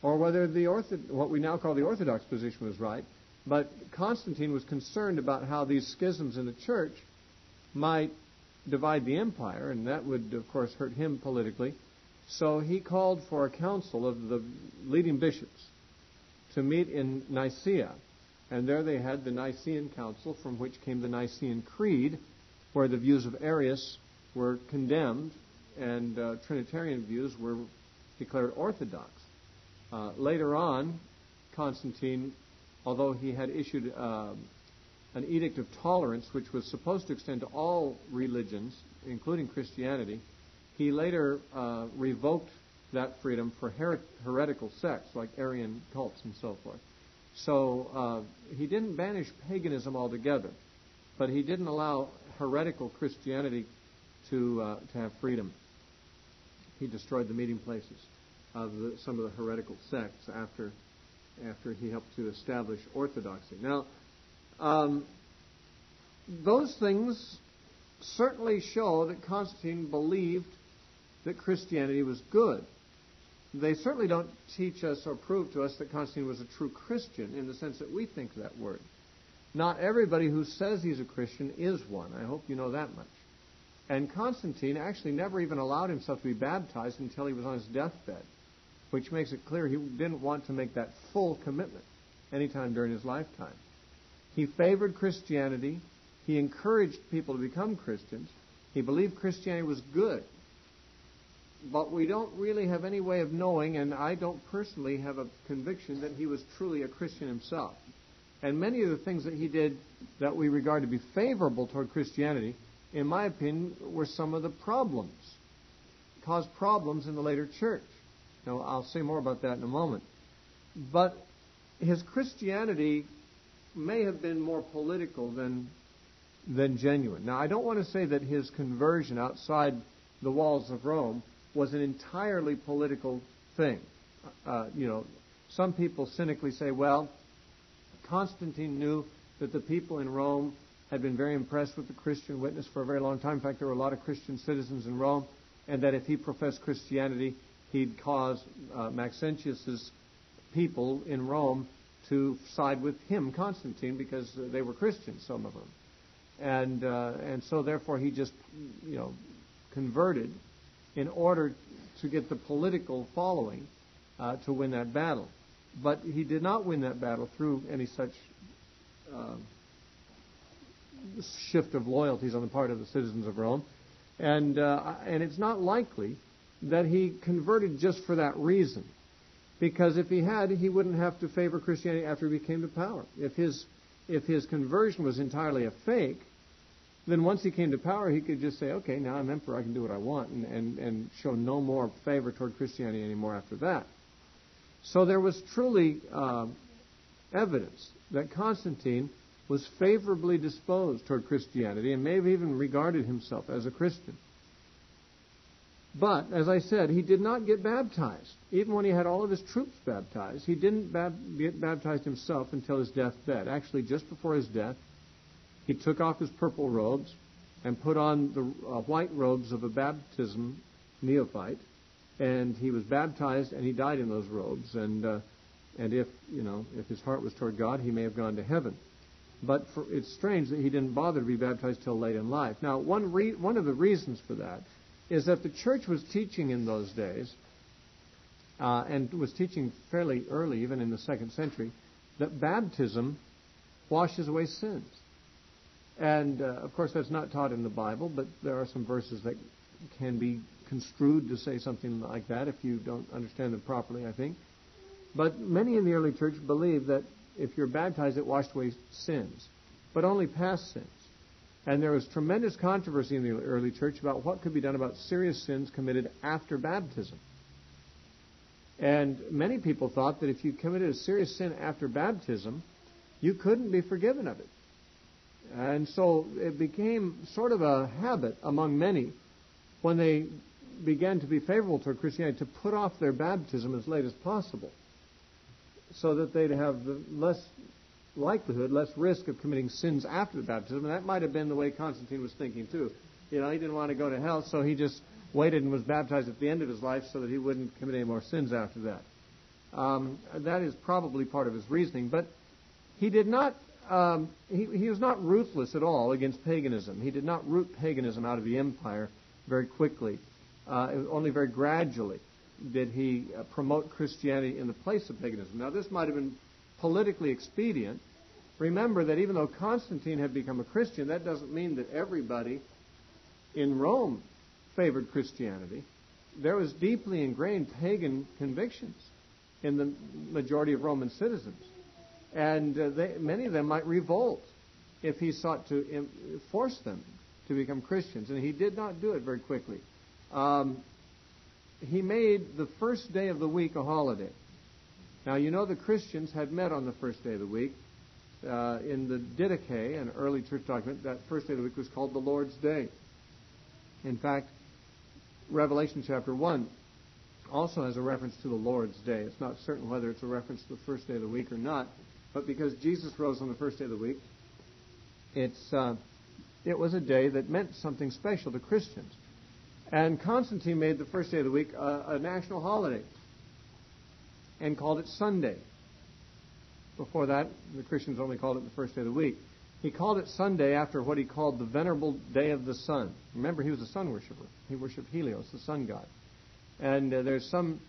or whether the ortho- what we now call the Orthodox position was right. But Constantine was concerned about how these schisms in the church might divide the empire, and that would, of course, hurt him politically. So he called for a council of the leading bishops to meet in Nicaea. And there they had the Nicene Council, from which came the Nicene Creed, where the views of Arius were condemned and uh, Trinitarian views were declared orthodox. Uh, later on, Constantine, although he had issued uh, an edict of tolerance, which was supposed to extend to all religions, including Christianity, he later uh, revoked that freedom for her- heretical sects like Arian cults and so forth. So uh, he didn't banish paganism altogether, but he didn't allow heretical Christianity to uh, to have freedom. He destroyed the meeting places of the, some of the heretical sects after after he helped to establish orthodoxy. Now, um, those things certainly show that Constantine believed that Christianity was good. They certainly don't teach us or prove to us that Constantine was a true Christian in the sense that we think that word. Not everybody who says he's a Christian is one. I hope you know that much. And Constantine actually never even allowed himself to be baptized until he was on his deathbed, which makes it clear he didn't want to make that full commitment anytime during his lifetime. He favored Christianity. He encouraged people to become Christians. He believed Christianity was good. But we don't really have any way of knowing, and I don't personally have a conviction that he was truly a Christian himself. And many of the things that he did that we regard to be favorable toward Christianity in my opinion, were some of the problems, caused problems in the later church. Now, I'll say more about that in a moment. But his Christianity may have been more political than than genuine. Now, I don't want to say that his conversion outside the walls of Rome was an entirely political thing. Uh, you know, some people cynically say, well, Constantine knew that the people in Rome had been very impressed with the Christian witness for a very long time. In fact, there were a lot of Christian citizens in Rome, and that if he professed Christianity, he'd cause uh, Maxentius's people in Rome to side with him, Constantine, because they were Christians, some of them, and uh, and so therefore he just you know converted in order to get the political following uh, to win that battle. But he did not win that battle through any such uh, shift of loyalties on the part of the citizens of Rome. And, uh, and it's not likely that he converted just for that reason. Because if he had, he wouldn't have to favor Christianity after he came to power. If his, if his conversion was entirely a fake, then once he came to power, he could just say, okay, now I'm emperor, I can do what I want, and, and, and show no more favor toward Christianity anymore after that. So there was truly uh, evidence that Constantine was favorably disposed toward Christianity and may have even regarded himself as a Christian. But, as I said, he did not get baptized. Even when he had all of his troops baptized, he didn't get baptized himself until his deathbed. Actually, just before his death, he took off his purple robes and put on the uh, white robes of a baptism neophyte, and he was baptized and he died in those robes. And uh, and if you know if his heart was toward God, he may have gone to heaven. But for, it's strange that he didn't bother to be baptized till late in life. Now, one re- one of the reasons for that is that the church was teaching in those days, uh, and was teaching fairly early, even in the second century, that baptism washes away sins. And uh, of course, that's not taught in the Bible, but there are some verses that can be construed to say something like that if you don't understand them properly, I think. But many in the early church believed that if you're baptized, it washed away sins, but only past sins. And there was tremendous controversy in the early church about what could be done about serious sins committed after baptism. And many people thought that if you committed a serious sin after baptism, you couldn't be forgiven of it. And so it became sort of a habit among many when they began to be favorable toward Christianity to put off their baptism as late as possible so that they'd have less likelihood, less risk of committing sins after the baptism. And that might have been the way Constantine was thinking too. You know, he didn't want to go to hell, so he just waited and was baptized at the end of his life so that he wouldn't commit any more sins after that. Um, that is probably part of his reasoning, but he did not. Um, he, he was not ruthless at all against paganism. He did not root paganism out of the empire very quickly. Uh, only very gradually did he uh, promote Christianity in the place of paganism. Now, this might have been politically expedient. Remember that even though Constantine had become a Christian, that doesn't mean that everybody in Rome favored Christianity. There was deeply ingrained pagan convictions in the majority of Roman citizens. And uh, they, many of them might revolt if he sought to force them to become Christians. And he did not do it very quickly. Um, he made the first day of the week a holiday. Now, you know the Christians had met on the first day of the week. Uh, in the Didache, an early church document, that first day of the week was called the Lord's Day. In fact, Revelation chapter 1 also has a reference to the Lord's Day. It's not certain whether it's a reference to the first day of the week or not, but because Jesus rose on the first day of the week, it's, uh, it was a day that meant something special to Christians. And Constantine made the first day of the week a, a national holiday and called it Sunday. Before that, the Christians only called it the first day of the week. He called it Sunday after what he called the Venerable Day of the Sun. Remember, he was a sun worshiper. He worshipped Helios, the sun god. And uh, there's some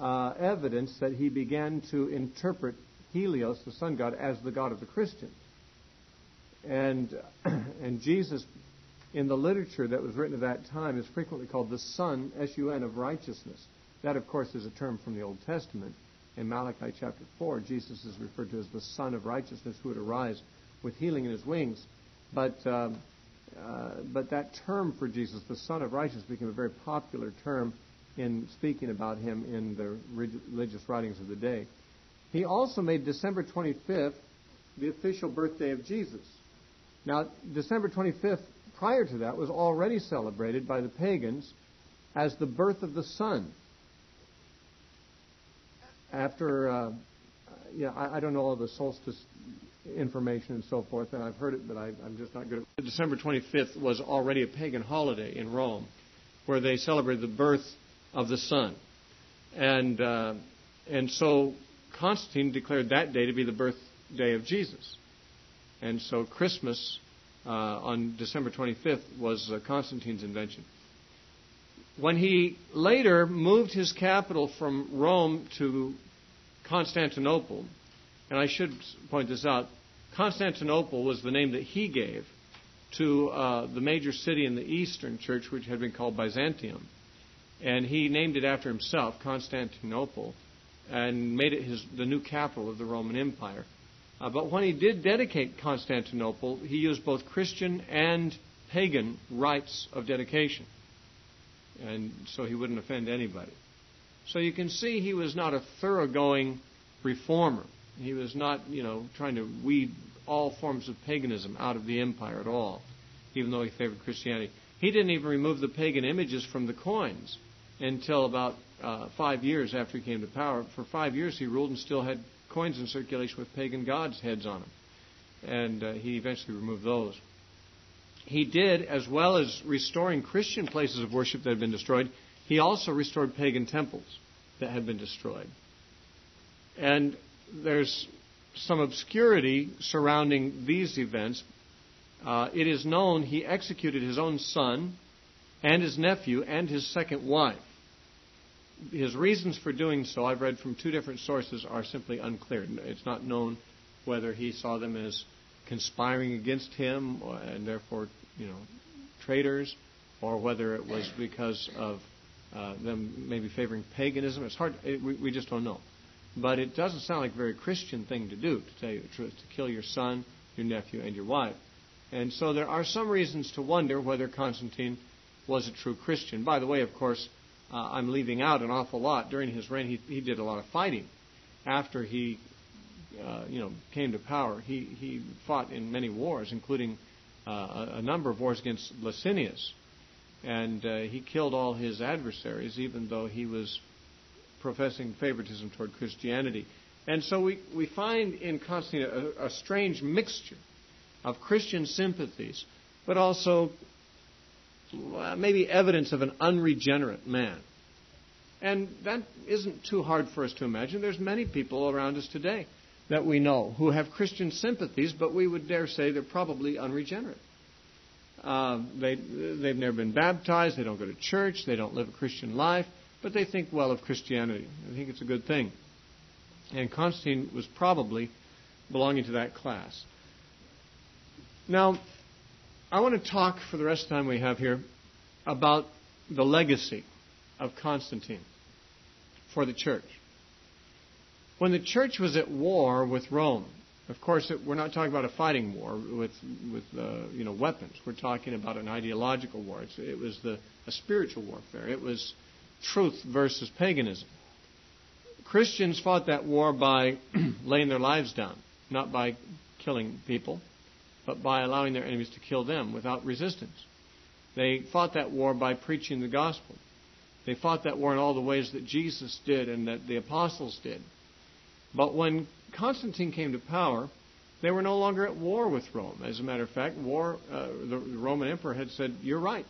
uh, evidence that he began to interpret Helios, the sun god, as the god of the Christians. And, [clears throat] and Jesus in the literature that was written at that time is frequently called the Sun, S-U-N, of righteousness. That, of course, is a term from the Old Testament. In Malachi chapter 4, Jesus is referred to as the Sun of righteousness who would arise with healing in his wings. But um, uh, but that term for Jesus, the Son of Righteousness, became a very popular term in speaking about him in the religious writings of the day. He also made December 25th the official birthday of Jesus. Now, December 25th, prior to that, was already celebrated by the pagans as the birth of the sun. After, uh, yeah, I, I, don't know all the solstice information and so forth, and I've heard it, but I, am just not good at it. December 25th was already a pagan holiday in Rome, where they celebrated the birth of the sun. And, uh, and so Constantine declared that day to be the birthday of Jesus. And so Christmas on December 25th was uh, Constantine's invention. When he later moved his capital from Rome to Constantinople, and I should point this out, Constantinople was the name that he gave to uh, the major city in the Eastern Church, which had been called Byzantium. And he named it after himself, Constantinople, and made it his, the new capital of the Roman Empire. Uh, but when he did dedicate Constantinople, he used both Christian and pagan rites of dedication. And so he wouldn't offend anybody. So you can see he was not a thoroughgoing reformer. He was not, you know, trying to weed all forms of paganism out of the empire at all, even though he favored Christianity. He didn't even remove the pagan images from the coins until about uh, five years after he came to power. For five years, he ruled and still had coins in circulation with pagan gods' heads on them. And uh, he eventually removed those. He did, as well as restoring Christian places of worship that had been destroyed, he also restored pagan temples that had been destroyed. And there's some obscurity surrounding these events. Uh, it is known he executed his own son and his nephew and his second wife his reasons for doing so, I've read from two different sources, are simply unclear. It's not known whether he saw them as conspiring against him and therefore, you know, traitors, or whether it was because of uh, them maybe favoring paganism. It's hard. It, we, we just don't know. But it doesn't sound like a very Christian thing to do, to tell you the truth, to kill your son, your nephew, and your wife. And so there are some reasons to wonder whether Constantine was a true Christian. By the way, of course, uh, I'm leaving out an awful lot. During his reign, he, he did a lot of fighting. After he, uh, you know, came to power, he, he fought in many wars, including uh, a, number of wars against Licinius. And uh, he killed all his adversaries, even though he was professing favoritism toward Christianity. And so we, we find in Constantine a, a strange mixture of Christian sympathies, but also maybe evidence of an unregenerate man. And that isn't too hard for us to imagine. There's many people around us today that we know who have Christian sympathies, but we would dare say they're probably unregenerate. Uh, they, they've never been baptized, they don't go to church, they don't live a Christian life, but they think well of Christianity. I think it's a good thing. And Constantine was probably belonging to that class. Now, I want to talk for the rest of the time we have here about the legacy of Constantine for the church. When the church was at war with Rome, of course, it, we're not talking about a fighting war with, with uh, you know, weapons. We're talking about an ideological war. It's, it was the, a spiritual warfare. It was truth versus paganism. Christians fought that war by [clears throat] laying their lives down, not by killing people but by allowing their enemies to kill them without resistance. They fought that war by preaching the gospel. They fought that war in all the ways that Jesus did and that the apostles did. But when Constantine came to power, they were no longer at war with Rome. As a matter of fact, war, uh, the, Roman emperor had said, "You're right.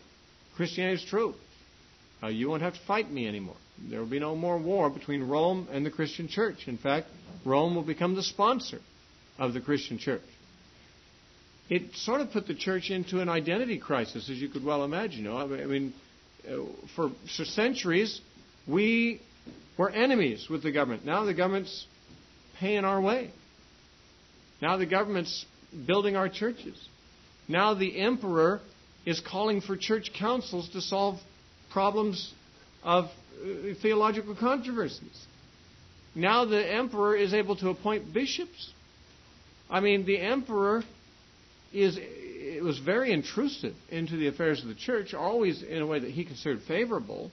Christianity is true. Uh, you won't have to fight me anymore. There will be no more war between Rome and the Christian church. In fact, Rome will become the sponsor of the Christian church it sort of put the church into an identity crisis, as you could well imagine. You know? I mean, uh, for, for centuries, we were enemies with the government. Now the government's paying our way. Now the government's building our churches. Now the emperor is calling for church councils to solve problems of uh, theological controversies. Now the emperor is able to appoint bishops. I mean, the emperor is it was very intrusive into the affairs of the church, always in a way that he considered favorable,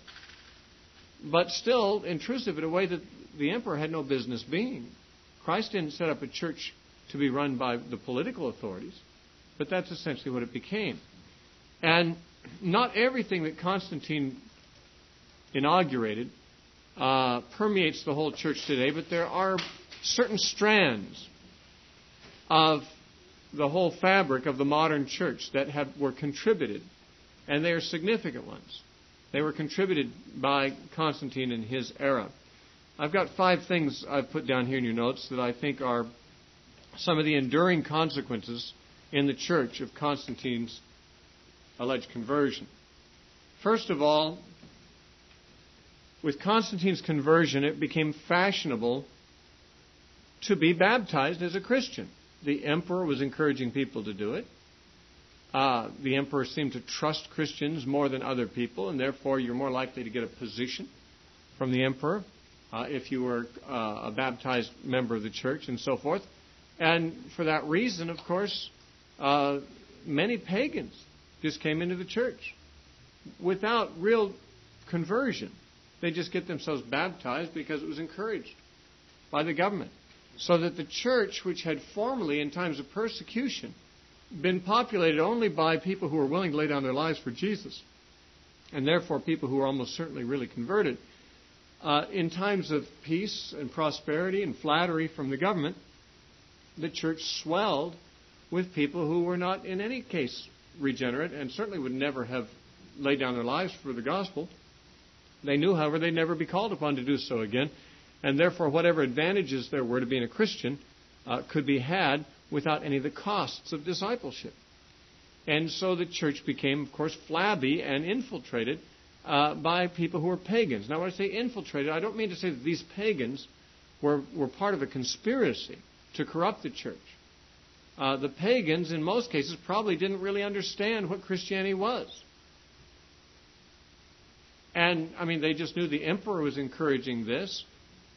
but still intrusive in a way that the emperor had no business being. Christ didn't set up a church to be run by the political authorities, but that's essentially what it became. And not everything that Constantine inaugurated uh, permeates the whole church today, but there are certain strands of the whole fabric of the modern church that have, were contributed, and they are significant ones. They were contributed by Constantine in his era. I've got five things I've put down here in your notes that I think are some of the enduring consequences in the church of Constantine's alleged conversion. First of all, with Constantine's conversion, it became fashionable to be baptized as a Christian. The emperor was encouraging people to do it. Uh, the emperor seemed to trust Christians more than other people, and therefore you're more likely to get a position from the emperor uh, if you were uh, a baptized member of the church and so forth. And for that reason, of course, uh, many pagans just came into the church without real conversion. They just get themselves baptized because it was encouraged by the government. So that the church, which had formerly, in times of persecution, been populated only by people who were willing to lay down their lives for Jesus, and therefore people who were almost certainly really converted, uh, in times of peace and prosperity and flattery from the government, the church swelled with people who were not in any case regenerate and certainly would never have laid down their lives for the gospel. They knew, however, they'd never be called upon to do so again, and therefore, whatever advantages there were to being a Christian uh, could be had without any of the costs of discipleship. And so the church became, of course, flabby and infiltrated uh, by people who were pagans. Now, when I say infiltrated, I don't mean to say that these pagans were, were part of a conspiracy to corrupt the church. Uh, the pagans, in most cases, probably didn't really understand what Christianity was. And, I mean, they just knew the emperor was encouraging this.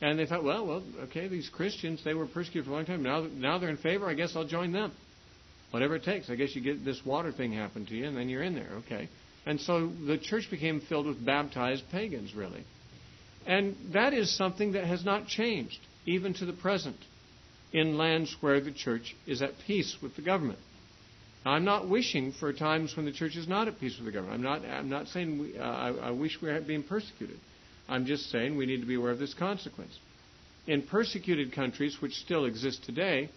And they thought, well, well, okay, these Christians, they were persecuted for a long time. Now, now they're in favor. I guess I'll join them. Whatever it takes. I guess you get this water thing happen to you, and then you're in there. Okay. And so the church became filled with baptized pagans, really. And that is something that has not changed, even to the present, in lands where the church is at peace with the government. Now, I'm not wishing for times when the church is not at peace with the government. I'm not, I'm not saying we, uh, I, I wish we were being persecuted. I'm just saying we need to be aware of this consequence. In persecuted countries, which still exist today,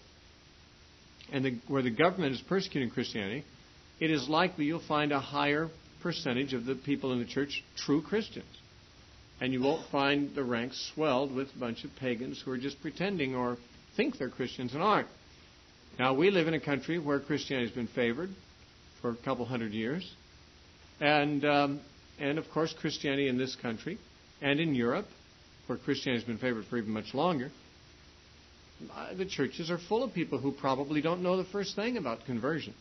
and the, where the government is persecuting Christianity, it is likely you'll find a higher percentage of the people in the church true Christians. And you won't find the ranks swelled with a bunch of pagans who are just pretending or think they're Christians and aren't. Now, we live in a country where Christianity has been favored for a couple hundred years. And, um, and of course, Christianity in this country and in Europe, where Christianity has been favored for even much longer, uh, the churches are full of people who probably don't know the first thing about conversion.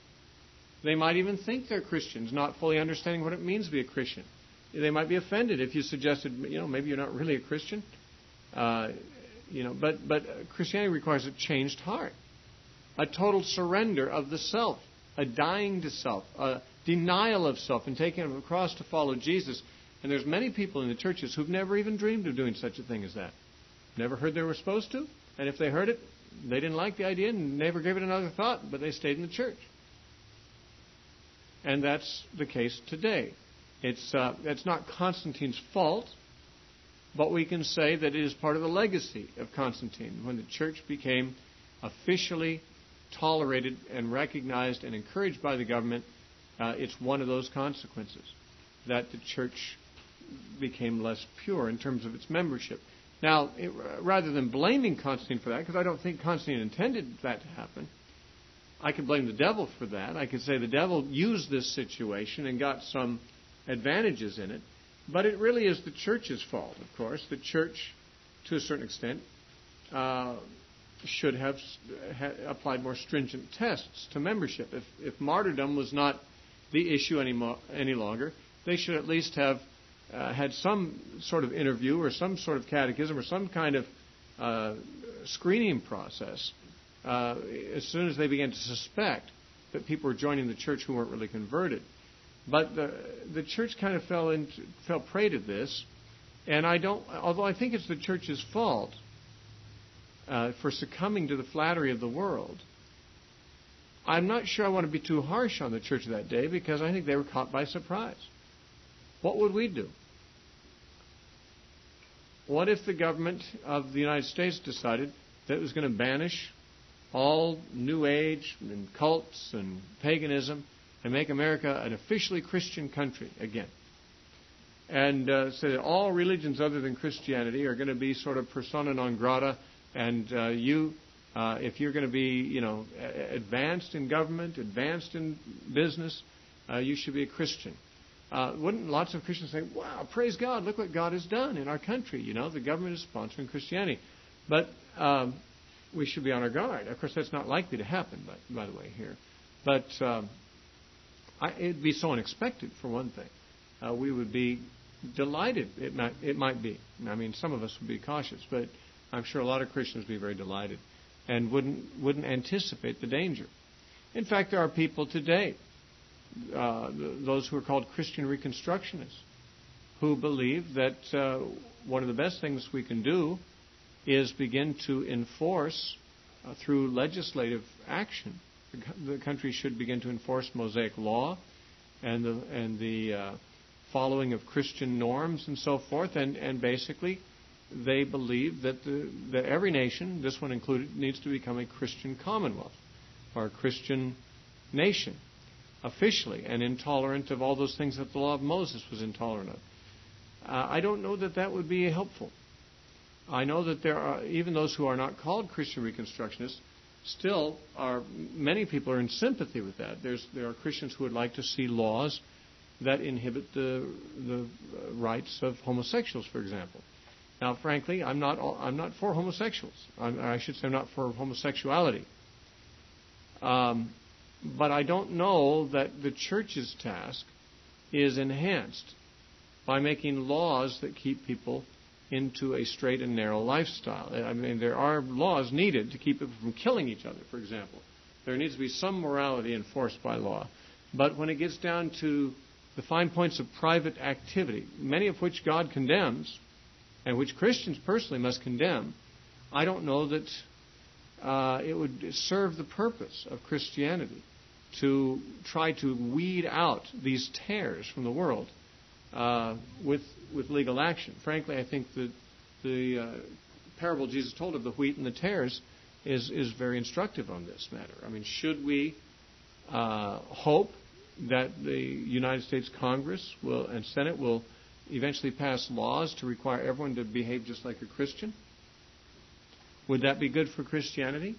They might even think they're Christians, not fully understanding what it means to be a Christian. They might be offended if you suggested, you know, maybe you're not really a Christian. Uh, you know, but but Christianity requires a changed heart a total surrender of the self, a dying to self, a denial of self, and taking up a cross to follow Jesus. And there's many people in the churches who've never even dreamed of doing such a thing as that. Never heard they were supposed to, and if they heard it, they didn't like the idea and never gave it another thought, but they stayed in the church. And that's the case today. It's, uh, it's not Constantine's fault, but we can say that it is part of the legacy of Constantine when the church became officially tolerated and recognized and encouraged by the government, uh, it's one of those consequences that the church became less pure in terms of its membership. Now, it, rather than blaming Constantine for that, because I don't think Constantine intended that to happen, I could blame the devil for that. I could say the devil used this situation and got some advantages in it. But it really is the church's fault, of course. The church, to a certain extent, uh, should have applied more stringent tests to membership. If, if martyrdom was not the issue any, any longer, they should at least have uh, had some sort of interview or some sort of catechism or some kind of uh, screening process uh, as soon as they began to suspect that people were joining the church who weren't really converted. But the, the church kind of fell, into, fell prey to this. And I don't, although I think it's the church's fault uh, for succumbing to the flattery of the world, I'm not sure I want to be too harsh on the church of that day because I think they were caught by surprise. What would we do? What if the government of the United States decided that it was going to banish all New Age and cults and paganism and make America an officially Christian country again? And uh, that all religions other than Christianity are going to be sort of persona non grata, and uh, you uh, if you're going to be, you know, advanced in government, advanced in business, uh, you should be a Christian. Uh, wouldn't lots of Christians say, "Wow, praise God! Look what God has done in our country." You know, the government is sponsoring Christianity, but um, we should be on our guard. Of course, that's not likely to happen, by, by the way, here. But um, I, it'd be so unexpected, for one thing. Uh, we would be delighted. It might, it might be. I mean, some of us would be cautious, but I'm sure a lot of Christians would be very delighted and wouldn't, wouldn't anticipate the danger. In fact, there are people today, uh, those who are called Christian Reconstructionists, who believe that uh, one of the best things we can do is begin to enforce uh, through legislative action. The, country should begin to enforce Mosaic law and the, and the uh, following of Christian norms and so forth, and, and basically they believe that, the, that every nation, this one included, needs to become a Christian commonwealth or a Christian nation officially and intolerant of all those things that the law of Moses was intolerant of. Uh, I don't know that that would be helpful. I know that there are, even those who are not called Christian Reconstructionists, still are, many people are in sympathy with that. There's, there are Christians who would like to see laws that inhibit the, the rights of homosexuals, for example. Now, frankly, I'm not, I'm not for homosexuals. I'm, i should say I'm not for homosexuality. Um, but I don't know that the church's task is enhanced by making laws that keep people into a straight and narrow lifestyle. I mean, there are laws needed to keep people from killing each other, for example. There needs to be some morality enforced by law. But when it gets down to the fine points of private activity, many of which God condemns, and which Christians personally must condemn, I don't know that uh, it would serve the purpose of Christianity to try to weed out these tares from the world uh, with with legal action. Frankly, I think that the uh, parable Jesus told of the wheat and the tares is is very instructive on this matter. I mean, should we uh, hope that the United States Congress will and Senate will eventually pass laws to require everyone to behave just like a Christian? Would that be good for Christianity?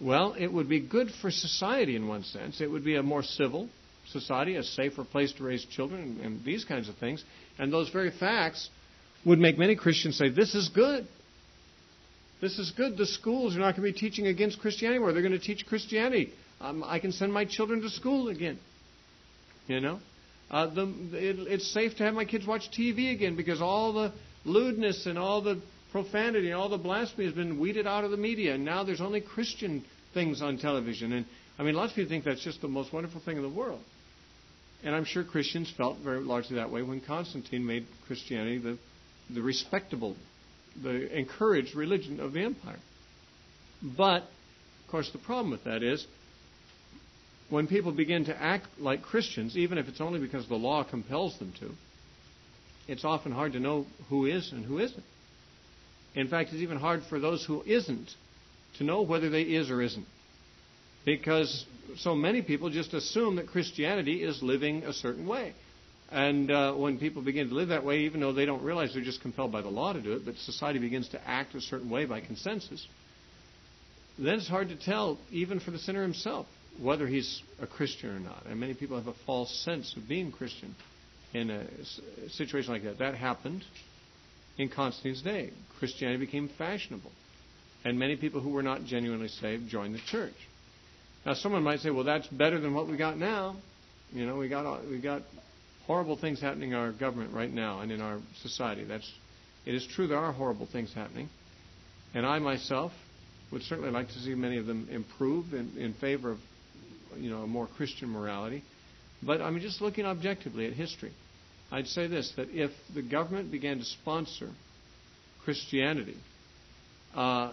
Well, it would be good for society in one sense. It would be a more civil society, a safer place to raise children, and, these kinds of things. And those very facts would make many Christians say, This is good. This is good. The schools are not going to be teaching against Christianity anymore. They're going to teach Christianity. Um, I can send my children to school again. You know? Uh, the, it, it's safe to have my kids watch TV again because all the lewdness and all the profanity and all the blasphemy has been weeded out of the media, and now there's only Christian things on television. And I mean, lots of people think that's just the most wonderful thing in the world. And I'm sure Christians felt very largely that way when Constantine made Christianity the, the respectable, the encouraged religion of the empire. But, of course, the problem with that is when people begin to act like Christians, even if it's only because the law compels them to, it's often hard to know who is and who isn't. In fact, it's even hard for those who isn't to know whether they is or isn't. Because so many people just assume that Christianity is living a certain way. And uh, when people begin to live that way, even though they don't realize they're just compelled by the law to do it, but society begins to act a certain way by consensus, then it's hard to tell, even for the sinner himself, whether he's a Christian or not. And many people have a false sense of being Christian in a situation like that. That happened in Constantine's day. Christianity became fashionable. And many people who were not genuinely saved joined the church. Now, someone might say, well, that's better than what we got now. You know, we got, we got horrible things happening in our government right now and in our society. That's, it is true there are horrible things happening. And I myself would certainly like to see many of them improve in, in favor of you know, a more Christian morality. But I mean, just looking objectively at history, I'd say this: that if the government began to sponsor Christianity, uh,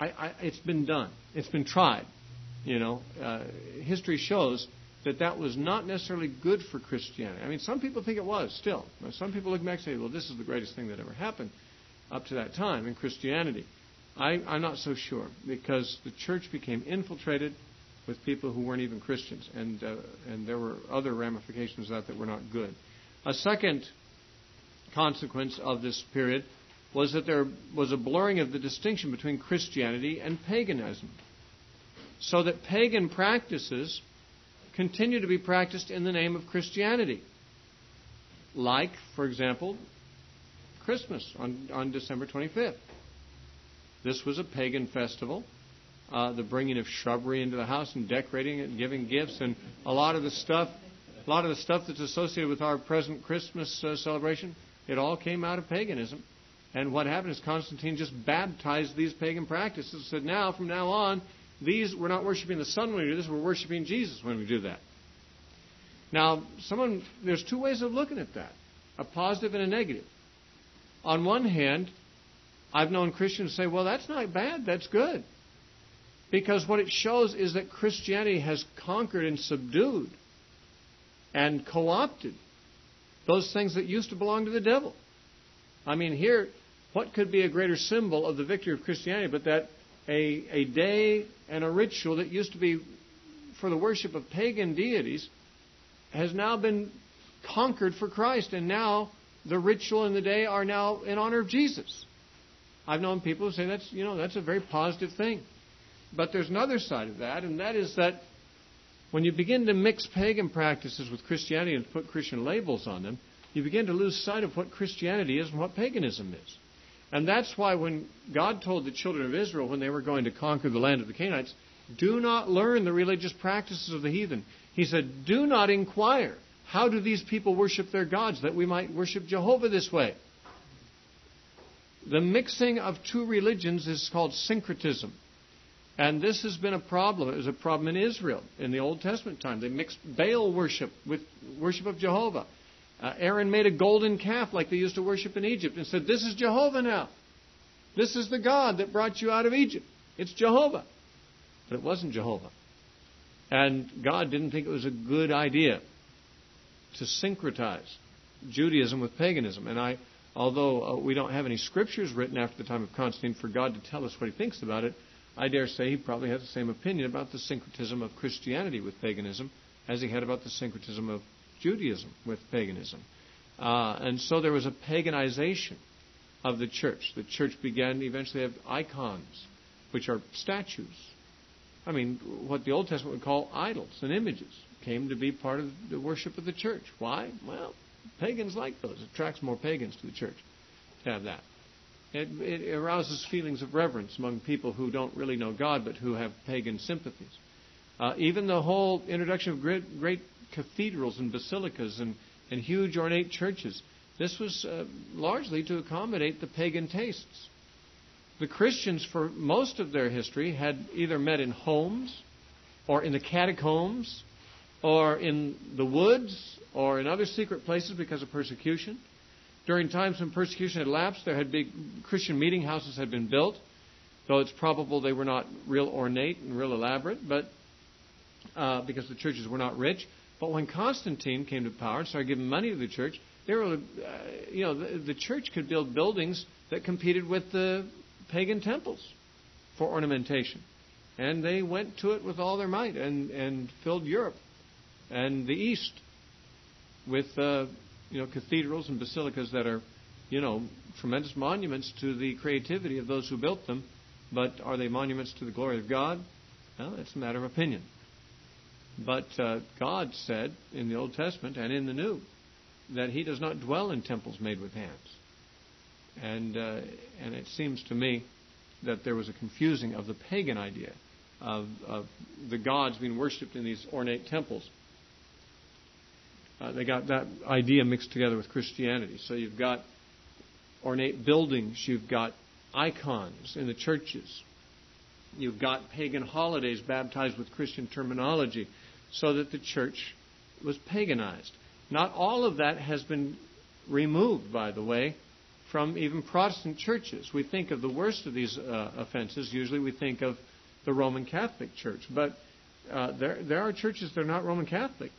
I, I, it's been done. It's been tried. You know, uh, history shows that that was not necessarily good for Christianity. I mean, some people think it was still. Some people look back and say, well, this is the greatest thing that ever happened up to that time in Christianity. I, I'm not so sure because the church became infiltrated with people who weren't even Christians, and uh, and there were other ramifications of that that were not good. A second consequence of this period was that there was a blurring of the distinction between Christianity and paganism, so that pagan practices continue to be practiced in the name of Christianity, like, for example, Christmas on, on December 25th. This was a pagan festival. Uh, the bringing of shrubbery into the house and decorating it and giving gifts and a lot of the stuff, a lot of the stuff that's associated with our present Christmas uh, celebration, it all came out of paganism. And what happened is Constantine just baptized these pagan practices and said, now, from now on, these, we're not worshiping the sun when we do this, we're worshiping Jesus when we do that. Now, someone, there's two ways of looking at that a positive and a negative. On one hand, I've known Christians say, well, that's not bad, that's good. Because what it shows is that Christianity has conquered and subdued and co opted those things that used to belong to the devil. I mean, here, what could be a greater symbol of the victory of Christianity but that a, a day and a ritual that used to be for the worship of pagan deities has now been conquered for Christ, and now the ritual and the day are now in honor of Jesus. I've known people who say that's you know that's a very positive thing. But there's another side of that, and that is that when you begin to mix pagan practices with Christianity and put Christian labels on them, you begin to lose sight of what Christianity is and what paganism is. And that's why when God told the children of Israel when they were going to conquer the land of the Canaanites, do not learn the religious practices of the heathen. He said, do not inquire, how do these people worship their gods, that we might worship Jehovah this way? The mixing of two religions is called syncretism. And this has been a problem. It was a problem in Israel in the Old Testament time. They mixed Baal worship with worship of Jehovah. Uh, Aaron made a golden calf like they used to worship in Egypt and said, This is Jehovah now. This is the God that brought you out of Egypt. It's Jehovah. But it wasn't Jehovah. And God didn't think it was a good idea to syncretize Judaism with paganism. And I, although uh, we don't have any scriptures written after the time of Constantine for God to tell us what he thinks about it, I dare say he probably had the same opinion about the syncretism of Christianity with paganism as he had about the syncretism of Judaism with paganism. Uh, and so there was a paganization of the church. The church began to eventually have icons, which are statues. I mean, what the Old Testament would call idols and images came to be part of the worship of the church. Why? Well, pagans like those. It attracts more pagans to the church to have that. It, it arouses feelings of reverence among people who don't really know God but who have pagan sympathies. Uh, even the whole introduction of great, great cathedrals and basilicas and, and huge ornate churches. This was uh, largely to accommodate the pagan tastes. The Christians, for most of their history, had either met in homes or in the catacombs or in the woods or in other secret places because of persecution. During times when persecution had lapsed, there had been Christian meeting houses had been built, though it's probable they were not real ornate and real elaborate, but uh, because the churches were not rich. But when Constantine came to power and started giving money to the church, were, uh, you know, the, the church could build buildings that competed with the pagan temples for ornamentation. And they went to it with all their might and, and filled Europe and the East with, uh, you know, cathedrals and basilicas that are, you know, tremendous monuments to the creativity of those who built them. But are they monuments to the glory of God? Well, it's a matter of opinion. But uh, God said in the Old Testament and in the New that He does not dwell in temples made with hands. And, uh, and it seems to me that there was a confusing of the pagan idea of, of the gods being worshipped in these ornate temples. Uh, they got that idea mixed together with Christianity. So you've got ornate buildings, you've got icons in the churches, You've got pagan holidays baptized with Christian terminology so that the church was paganized. Not all of that has been removed, by the way, from even Protestant churches. We think of the worst of these uh, offenses. Usually we think of the Roman Catholic Church. But uh, there, there are churches that are not Roman Catholic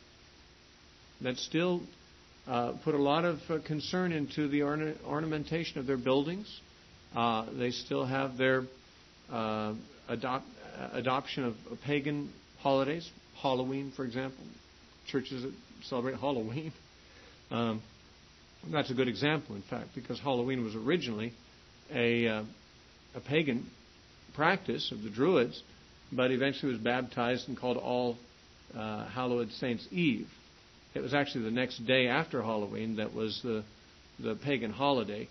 that still uh, put a lot of uh, concern into the orna- ornamentation of their buildings. Uh, they still have their uh, adopt, adoption of pagan holidays, Halloween, for example. Churches that celebrate Halloween. [laughs] Um, that's a good example, in fact, because Halloween was originally a, uh, a pagan practice of the Druids, but eventually was baptized and called All uh, Hallowed Saints Eve. It was actually the next day after Halloween that was the, the pagan holiday.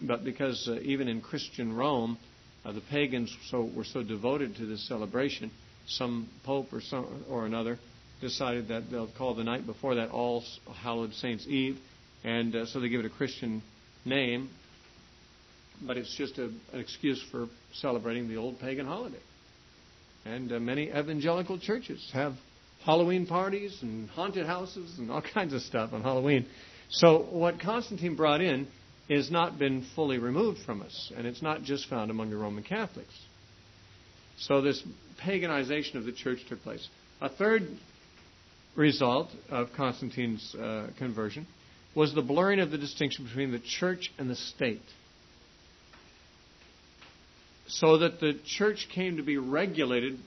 But because uh, even in Christian Rome, uh, the pagans so, were so devoted to this celebration, some pope or, some, or another decided that they'll call the night before that All Hallowed Saints Eve and uh, so they give it a Christian name, but it's just a, an excuse for celebrating the old pagan holiday. And uh, many evangelical churches have Halloween parties and haunted houses and all [laughs] kinds of stuff on Halloween. So what Constantine brought in has not been fully removed from us, and it's not just found among the Roman Catholics. So this paganization of the church took place. A third result of Constantine's uh, conversion was the blurring of the distinction between the church and the state. So that the church came to be regulated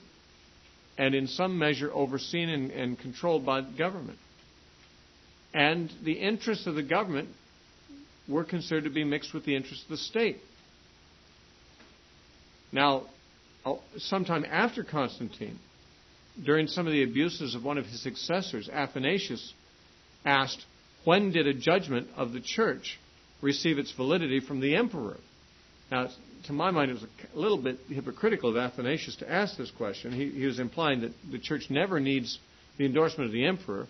and in some measure overseen and, and controlled by government. And the interests of the government were considered to be mixed with the interests of the state. Now, oh, sometime after Constantine, during some of the abuses of one of his successors, Athanasius asked, when did a judgment of the church receive its validity from the emperor? Now, to my mind, it was a little bit hypocritical of Athanasius to ask this question. He, he was implying that the church never needs the endorsement of the emperor.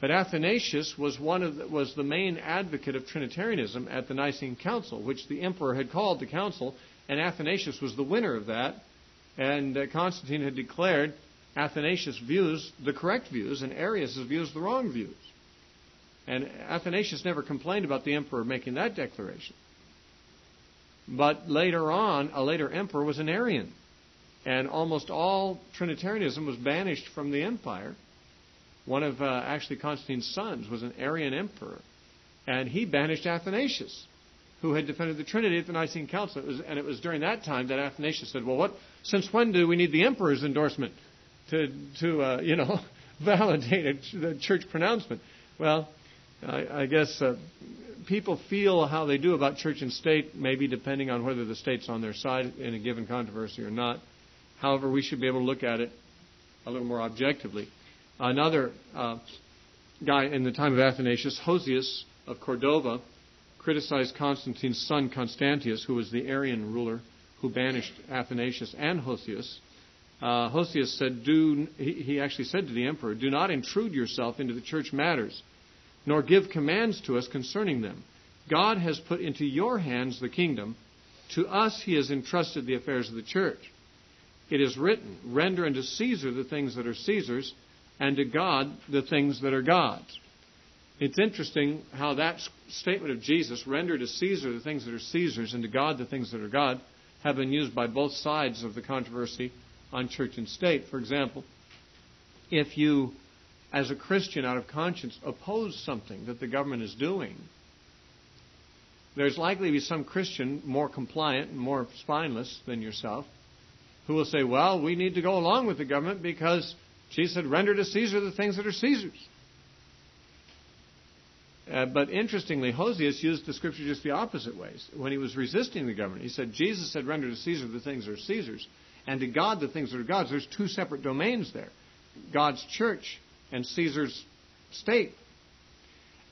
But Athanasius was one of the, was the main advocate of Trinitarianism at the Nicene Council, which the emperor had called the council, and Athanasius was the winner of that. And uh, Constantine had declared Athanasius' views the correct views, and Arius' views the wrong views. And Athanasius never complained about the emperor making that declaration. But later on, a later emperor was an Arian. And almost all Trinitarianism was banished from the empire. One of uh, actually Constantine's sons was an Arian emperor. And he banished Athanasius, who had defended the Trinity at the Nicene Council. It was, and it was during that time that Athanasius said, Well, what, since when do we need the emperor's endorsement to, to uh, you know, [laughs] validate a, the church pronouncement? Well, I, guess uh, people feel how they do about church and state, maybe depending on whether the state's on their side in a given controversy or not. However, we should be able to look at it a little more objectively. Another uh, guy in the time of Athanasius, Hosius of Cordova, criticized Constantine's son Constantius, who was the Arian ruler who banished Athanasius and Hosius. Uh, Hosius said, "Do." He, he actually said to the emperor, "Do not intrude yourself into the church matters." Nor give commands to us concerning them. God has put into your hands the kingdom. To us he has entrusted the affairs of the church. It is written, Render unto Caesar the things that are Caesar's, and to God the things that are God's. It's interesting how that statement of Jesus, render to Caesar the things that are Caesar's, and to God the things that are God, have been used by both sides of the controversy on church and state. For example, if you as a Christian out of conscience, oppose something that the government is doing, there's likely to be some Christian more compliant and more spineless than yourself who will say, well, we need to go along with the government because Jesus said, render to Caesar the things that are Caesar's. Uh, but interestingly, Hosius used the scripture just the opposite ways. When he was resisting the government, he said, Jesus said, render to Caesar the things that are Caesar's, and to God the things that are God's. There's two separate domains there God's church and Caesar's state.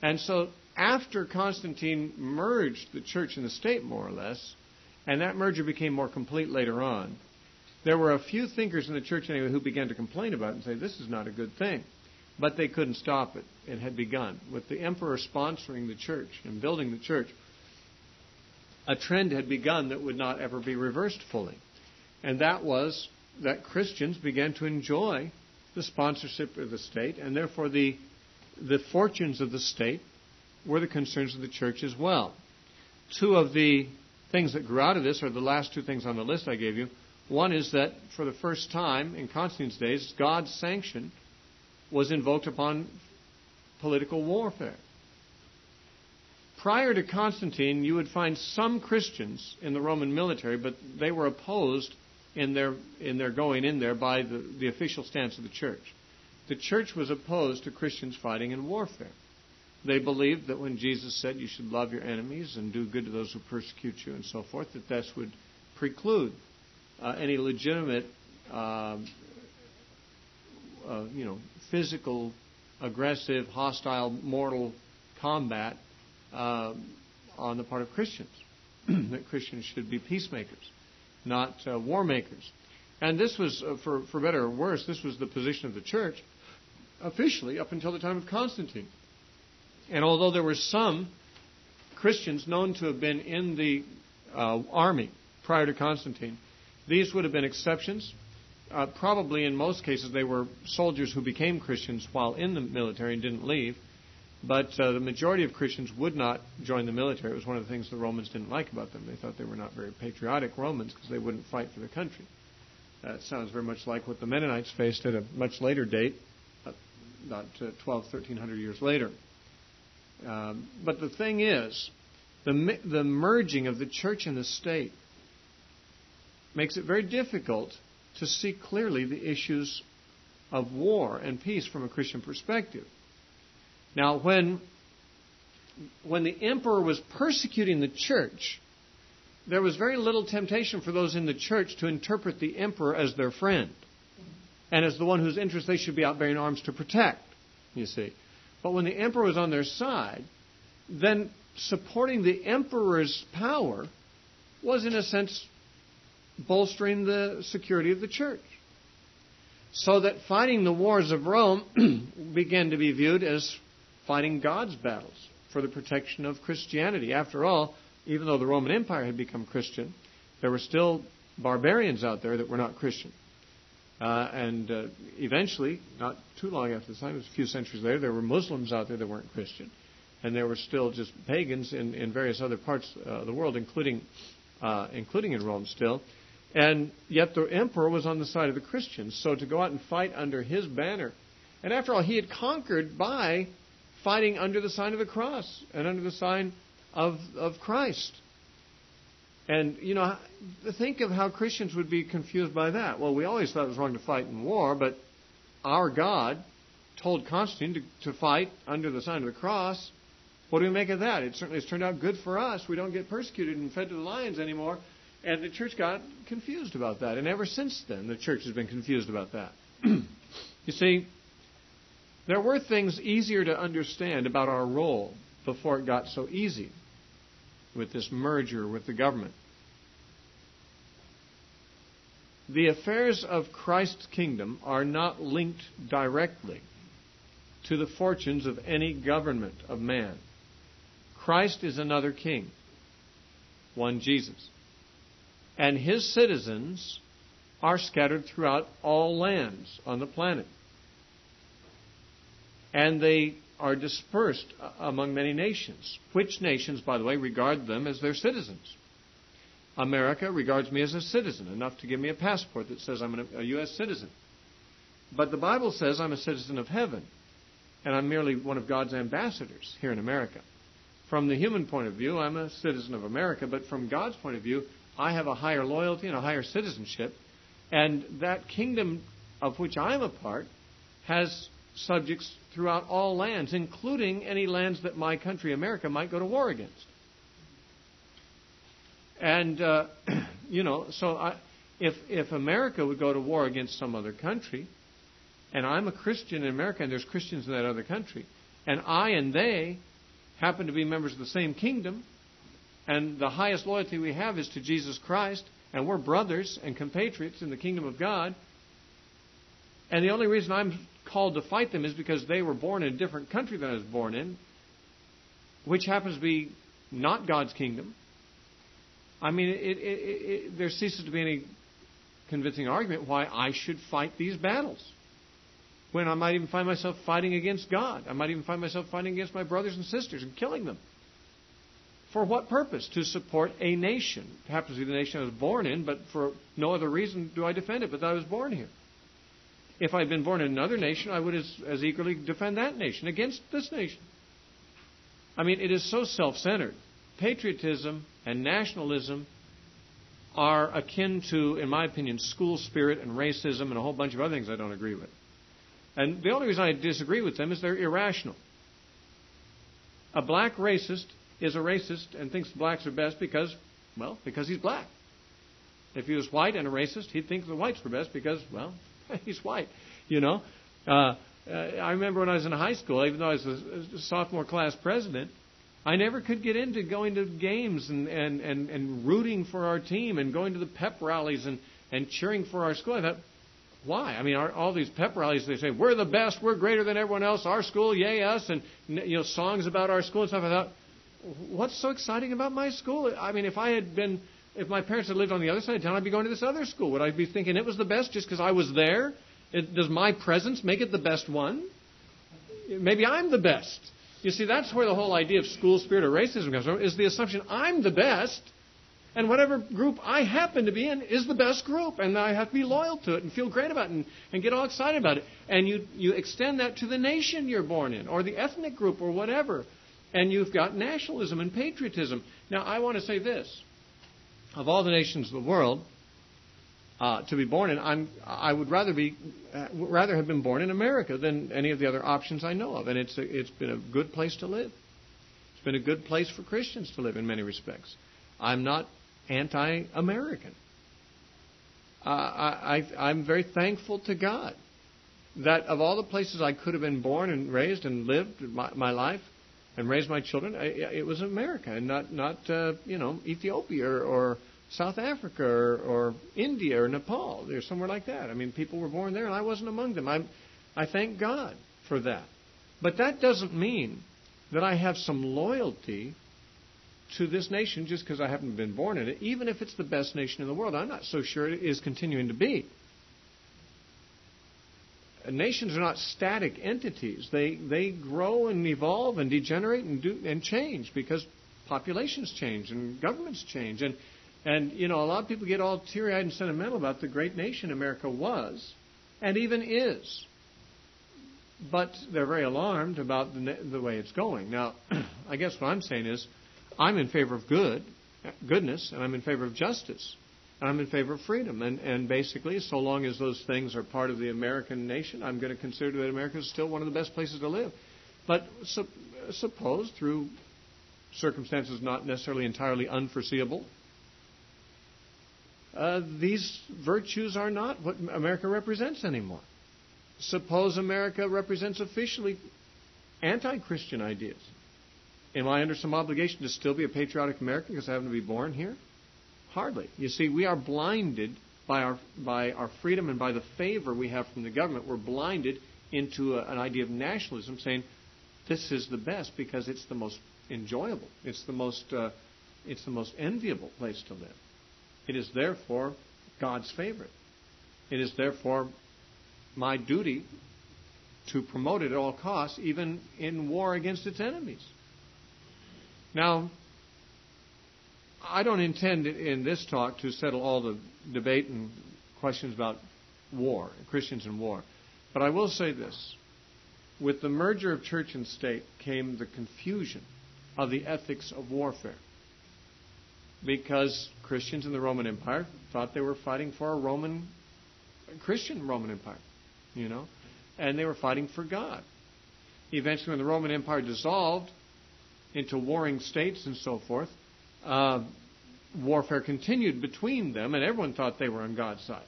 And so after Constantine merged the church and the state, more or less, and that merger became more complete later on, there were a few thinkers in the church anyway who began to complain about it and say, this is not a good thing. But they couldn't stop it. It had begun. With the emperor sponsoring the church and building the church, a trend had begun that would not ever be reversed fully. And that was that Christians began to enjoy the sponsorship of the state, and therefore the, the fortunes of the state were the concerns of the church as well. Two of the things that grew out of this are the last two things on the list I gave you. One is that for the first time in Constantine's days, God's sanction was invoked upon political warfare. Prior to Constantine, you would find some Christians in the Roman military, but they were opposed in their, in their going in there by the, the official stance of the church. The church was opposed to Christians fighting in warfare. They believed that when Jesus said you should love your enemies and do good to those who persecute you and so forth, that this would preclude uh, any legitimate, uh, uh, you know, physical, aggressive, hostile, mortal combat uh, on the part of Christians. [clears throat] that Christians should be peacemakers, not uh, war makers. And this was, uh, for, for better or worse, this was the position of the church officially up until the time of Constantine. And although there were some Christians known to have been in the uh, army prior to Constantine, these would have been exceptions. Uh, probably in most cases they were soldiers who became Christians while in the military and didn't leave. But uh, the majority of Christians would not join the military. It was one of the things the Romans didn't like about them. They thought they were not very patriotic Romans because they wouldn't fight for the country. That sounds very much like what the Mennonites faced at a much later date, uh, about uh, 12, 1300 years later. Um, but the thing is, the, the merging of the church and the state makes it very difficult to see clearly the issues of war and peace from a Christian perspective. Now, when, when the emperor was persecuting the church, there was very little temptation for those in the church to interpret the emperor as their friend and as the one whose interests they should be out bearing arms to protect, you see. But when the emperor was on their side, then supporting the emperor's power was, in a sense, bolstering the security of the church. So that fighting the wars of Rome [clears throat] began to be viewed as fighting God's battles for the protection of Christianity. After all, even though the Roman Empire had become Christian, there were still barbarians out there that were not Christian. Uh, and uh, eventually, not too long after the time, it was a few centuries later, there were Muslims out there that weren't Christian. And there were still just pagans in, in various other parts uh, of the world, including, uh, including in Rome still. And yet the emperor was on the side of the Christians. So to go out and fight under his banner. And after all, he had conquered by fighting under the sign of the cross and under the sign of, of Christ. And, you know, think of how Christians would be confused by that. Well, we always thought it was wrong to fight in war, but our God told Constantine to, to fight under the sign of the cross. What do we make of that? It certainly has turned out good for us. We don't get persecuted and fed to the lions anymore. And the church got confused about that. And ever since then, the church has been confused about that. [clears throat] you see, there were things easier to understand about our role before it got so easy with this merger with the government. The affairs of Christ's kingdom are not linked directly to the fortunes of any government of man. Christ is another king, one Jesus. And his citizens are scattered throughout all lands on the planet. And they are dispersed among many nations. Which nations, by the way, regard them as their citizens? America regards me as a citizen, enough to give me a passport that says I'm a U.S. citizen. But the Bible says I'm a citizen of heaven, and I'm merely one of God's ambassadors here in America. From the human point of view, I'm a citizen of America, but from God's point of view, I have a higher loyalty and a higher citizenship, and that kingdom of which I'm a part has subjects throughout all lands, including any lands that my country, America, might go to war against. And, uh, [clears throat] you know, so I, if, if America would go to war against some other country, and I'm a Christian in America and there's Christians in that other country, and I and they happen to be members of the same kingdom, and the highest loyalty we have is to Jesus Christ, and we're brothers and compatriots in the kingdom of God, and the only reason I'm called to fight them is because they were born in a different country than I was born in, which happens to be not God's kingdom. I mean, it, it, it, there ceases to be any convincing argument why I should fight these battles. When I might even find myself fighting against God. I might even find myself fighting against my brothers and sisters and killing them. For what purpose? To support a nation. It happens to be the nation I was born in, but for no other reason do I defend it but that I was born here. If I had been born in another nation, I would as, as eagerly defend that nation against this nation. I mean, it is so self centered. Patriotism and nationalism are akin to, in my opinion, school spirit and racism and a whole bunch of other things I don't agree with. And the only reason I disagree with them is they're irrational. A black racist is a racist and thinks blacks are best because, well, because he's black. If he was white and a racist, he'd think the whites were best because, well, [laughs] he's white. You know, uh, uh, I remember when I was in high school, even though I was a, sophomore class president, I never could get into going to games and, and, and, and rooting for our team and going to the pep rallies and, and cheering for our school. I thought, why? I mean, all these pep rallies, they say, we're the best, we're greater than everyone else, our school, yay us, and, you know, songs about our school and stuff. I thought, what's so exciting about my school? I mean, if I had been, if my parents had lived on the other side of town, I'd be going to this other school. Would I be thinking it was the best just because I was there? It, does my presence make it the best one? Maybe I'm the best. You see, that's where the whole idea of school spirit or racism comes from, is the assumption I'm the best, and whatever group I happen to be in is the best group, and I have to be loyal to it and feel great about it and, and get all excited about it. And you, you extend that to the nation you're born in, or the ethnic group, or whatever and you've got nationalism and patriotism. Now, I want to say this. Of all the nations of the world uh, to be born in, I'm, I would rather, be, uh, rather have been born in America than any of the other options I know of. And it's, a, it's been a good place to live. It's been a good place for Christians to live in many respects. I'm not anti American. Uh, I, I, I'm very thankful to God that of all the places I could have been born and raised and lived my, my life, and raised my children, I, it was America and not not uh, you know Ethiopia or, or South Africa or, or India or Nepal or somewhere like that. I mean, people were born there, and I wasn't among them. I I thank God for that. But that doesn't mean that I have some loyalty to this nation just because I haven't been born in it, even if it's the best nation in the world. I'm not so sure it is continuing to be nations are not static entities. They they grow and evolve and degenerate and do and change because populations change and governments change and and you know a lot of people get all teary-eyed and sentimental about the great nation America was and even is. But they're very alarmed about the, the way it's going. Now, [clears throat] I guess what I'm saying is, I'm in favor of good, goodness, and I'm in favor of justice. I'm in favor of freedom. And, and basically, so long as those things are part of the American nation, I'm going to consider that America is still one of the best places to live. But su- suppose, through circumstances not necessarily entirely unforeseeable, uh, these virtues are not what America represents anymore. Suppose America represents officially anti Christian ideas. Am I under some obligation to still be a patriotic American because I happen to be born here? Hardly. You see, we are blinded by our, by our freedom and by the favor we have from the government. We're blinded into a, an idea of nationalism, saying this is the best because it's the most enjoyable. It's the most, uh, it's the most enviable place to live. It is therefore God's favorite. It is therefore my duty to promote it at all costs, even in war against its enemies. Now, I don't intend in this talk to settle all the debate and questions about war, Christians and war. But I will say this. With the merger of church and state came the confusion of the ethics of warfare. Because Christians in the Roman Empire thought they were fighting for a Roman, Christian Roman Empire, you know, and they were fighting for God. Eventually, when the Roman Empire dissolved into warring states and so forth, uh, warfare continued between them, and everyone thought they were on God's side.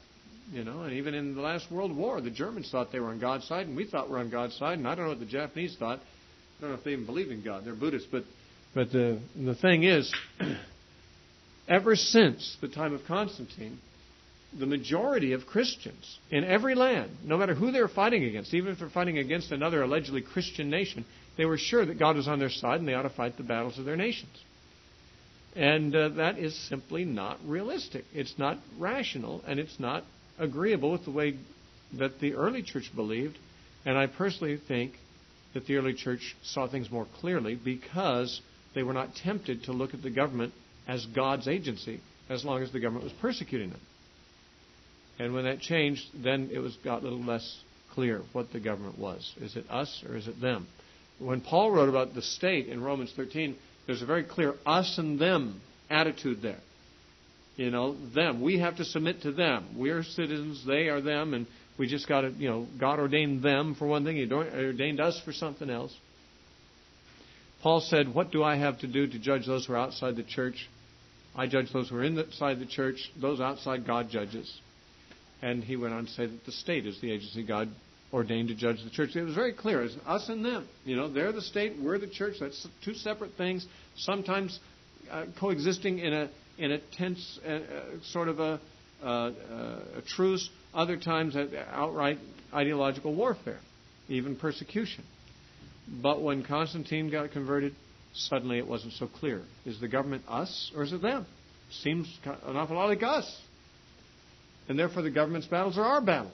You know, and even in the last World War, the Germans thought they were on God's side, and we thought we we're on God's side. And I don't know what the Japanese thought. I don't know if they even believe in God. They're Buddhists, but but the the thing is, [clears throat] ever since the time of Constantine, the majority of Christians in every land, no matter who they were fighting against, even if they're fighting against another allegedly Christian nation, they were sure that God was on their side and they ought to fight the battles of their nations. And uh, that is simply not realistic. It's not rational, and it's not agreeable with the way that the early church believed. And I personally think that the early church saw things more clearly because they were not tempted to look at the government as God's agency as long as the government was persecuting them. And when that changed, then it was got a little less clear what the government was. Is it us or is it them? When Paul wrote about the state in Romans 13, there's a very clear us and them attitude there. You know, them. We have to submit to them. We're citizens, they are them, and we just got to, you know, God ordained them for one thing, He ordained us for something else. Paul said, What do I have to do to judge those who are outside the church? I judge those who are inside the church, those outside God judges. And he went on to say that the state is the agency God ordained to judge the church. It was very clear. It's us and them. You know, they're the state, we're the church. That's two separate things, sometimes uh, coexisting in a in a tense uh, uh sort of a, uh, uh, a truce. Other times, outright ideological warfare, even persecution. But when Constantine got converted, suddenly it wasn't so clear. Is the government us or is it them? Seems an awful lot like us. And therefore, the government's battles are our battles.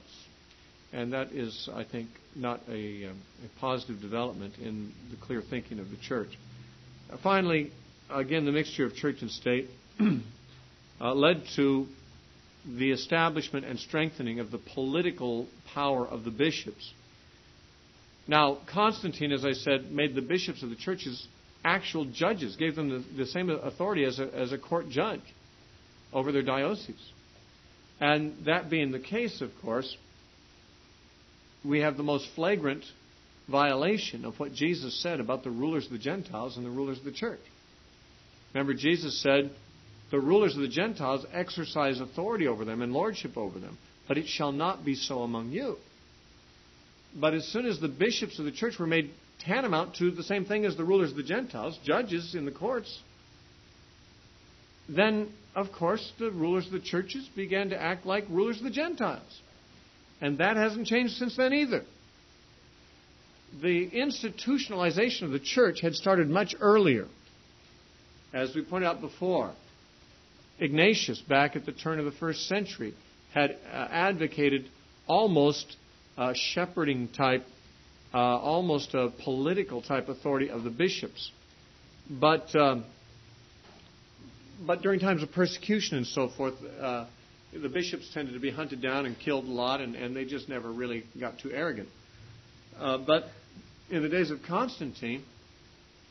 And that is, I think, not a, um, a positive development in the clear thinking of the church. Uh, finally, again, the mixture of church and state [clears throat] uh, led to the establishment and strengthening of the political power of the bishops. Now, Constantine, as I said, made the bishops of the churches actual judges, gave them the, the same authority as a, as a court judge over their dioceses. And that being the case, of course, we have the most flagrant violation of what Jesus said about the rulers of the Gentiles and the rulers of the church. Remember, Jesus said, The rulers of the Gentiles exercise authority over them and lordship over them, but it shall not be so among you. But as soon as the bishops of the church were made tantamount to the same thing as the rulers of the Gentiles, judges in the courts, then, of course, the rulers of the churches began to act like rulers of the Gentiles. And that hasn't changed since then either. The institutionalization of the church had started much earlier. As we pointed out before, Ignatius, back at the turn of the first century, had uh, advocated almost a shepherding type, uh, almost a political type authority of the bishops. But, um, but during times of persecution and so forth, uh, the bishops tended to be hunted down and killed a lot, and, and they just never really got too arrogant. Uh, but in the days of Constantine,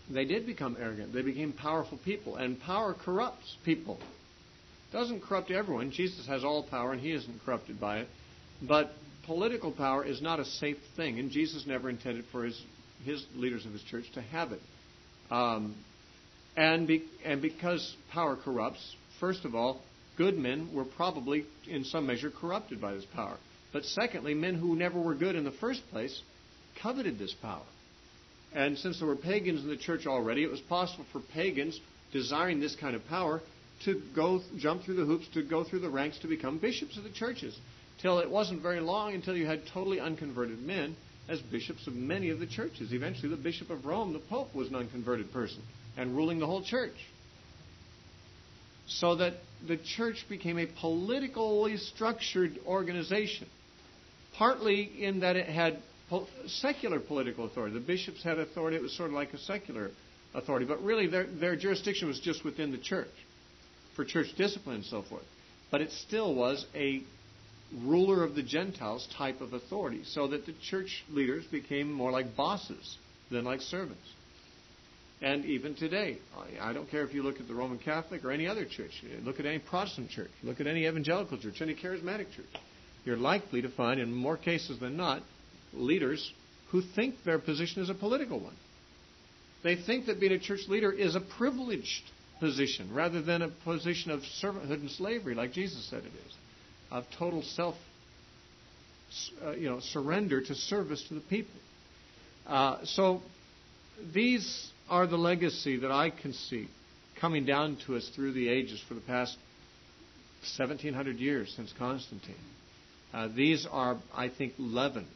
they did become arrogant. They became powerful people, and power corrupts people. It doesn't corrupt everyone. Jesus has all power, and he isn't corrupted by it. But political power is not a safe thing, and Jesus never intended for his his leaders of his church to have it. Um, and be, and because power corrupts, first of all, good men were probably, in some measure, corrupted by this power. But secondly, men who never were good in the first place coveted this power. And since there were pagans in the church already, it was possible for pagans desiring this kind of power to go jump through the hoops, to go through the ranks to become bishops of the churches. Till it wasn't very long until you had totally unconverted men as bishops of many of the churches. Eventually, the bishop of Rome, the pope, was an unconverted person and ruling the whole church so that the church became a politically structured organization, partly in that it had secular political authority. The bishops had authority, it was sort of like a secular authority, but really their, their jurisdiction was just within the church for church discipline and so forth. But it still was a ruler of the Gentiles type of authority, so that the church leaders became more like bosses than like servants. And even today, I don't care if you look at the Roman Catholic or any other church, look at any Protestant church, look at any evangelical church, any charismatic church, you're likely to find, in more cases than not, leaders who think their position is a political one. They think that being a church leader is a privileged position rather than a position of servanthood and slavery, like Jesus said it is, of total self, uh, you know, surrender to service to the people. Uh, so these are the legacy that I can see coming down to us through the ages for the past 1700 years since Constantine. Uh, these are, I think, leaven.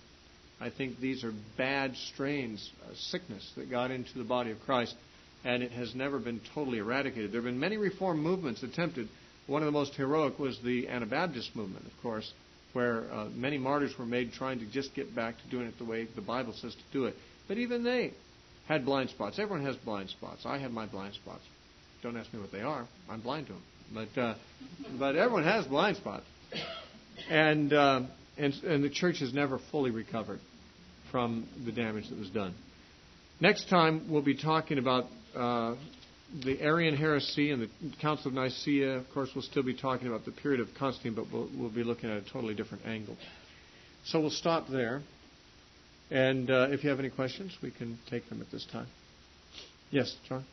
I think these are bad strains, uh, sickness that got into the body of Christ and it has never been totally eradicated. There have been many reform movements attempted. One of the most heroic was the Anabaptist movement, of course, where uh, many martyrs were made trying to just get back to doing it the way the Bible says to do it. But even they had blind spots. Everyone has blind spots. I have my blind spots. Don't ask me what they are. I'm blind to them. But uh, but everyone has blind spots, and, uh, and and the church has never fully recovered from the damage that was done. Next time we'll be talking about uh, the Arian heresy and the Council of Nicaea. Of course, we'll still be talking about the period of Constantine, but we'll, we'll be looking at a totally different angle. So we'll stop there. And uh, if you have any questions, we can take them at this time. Yes, John?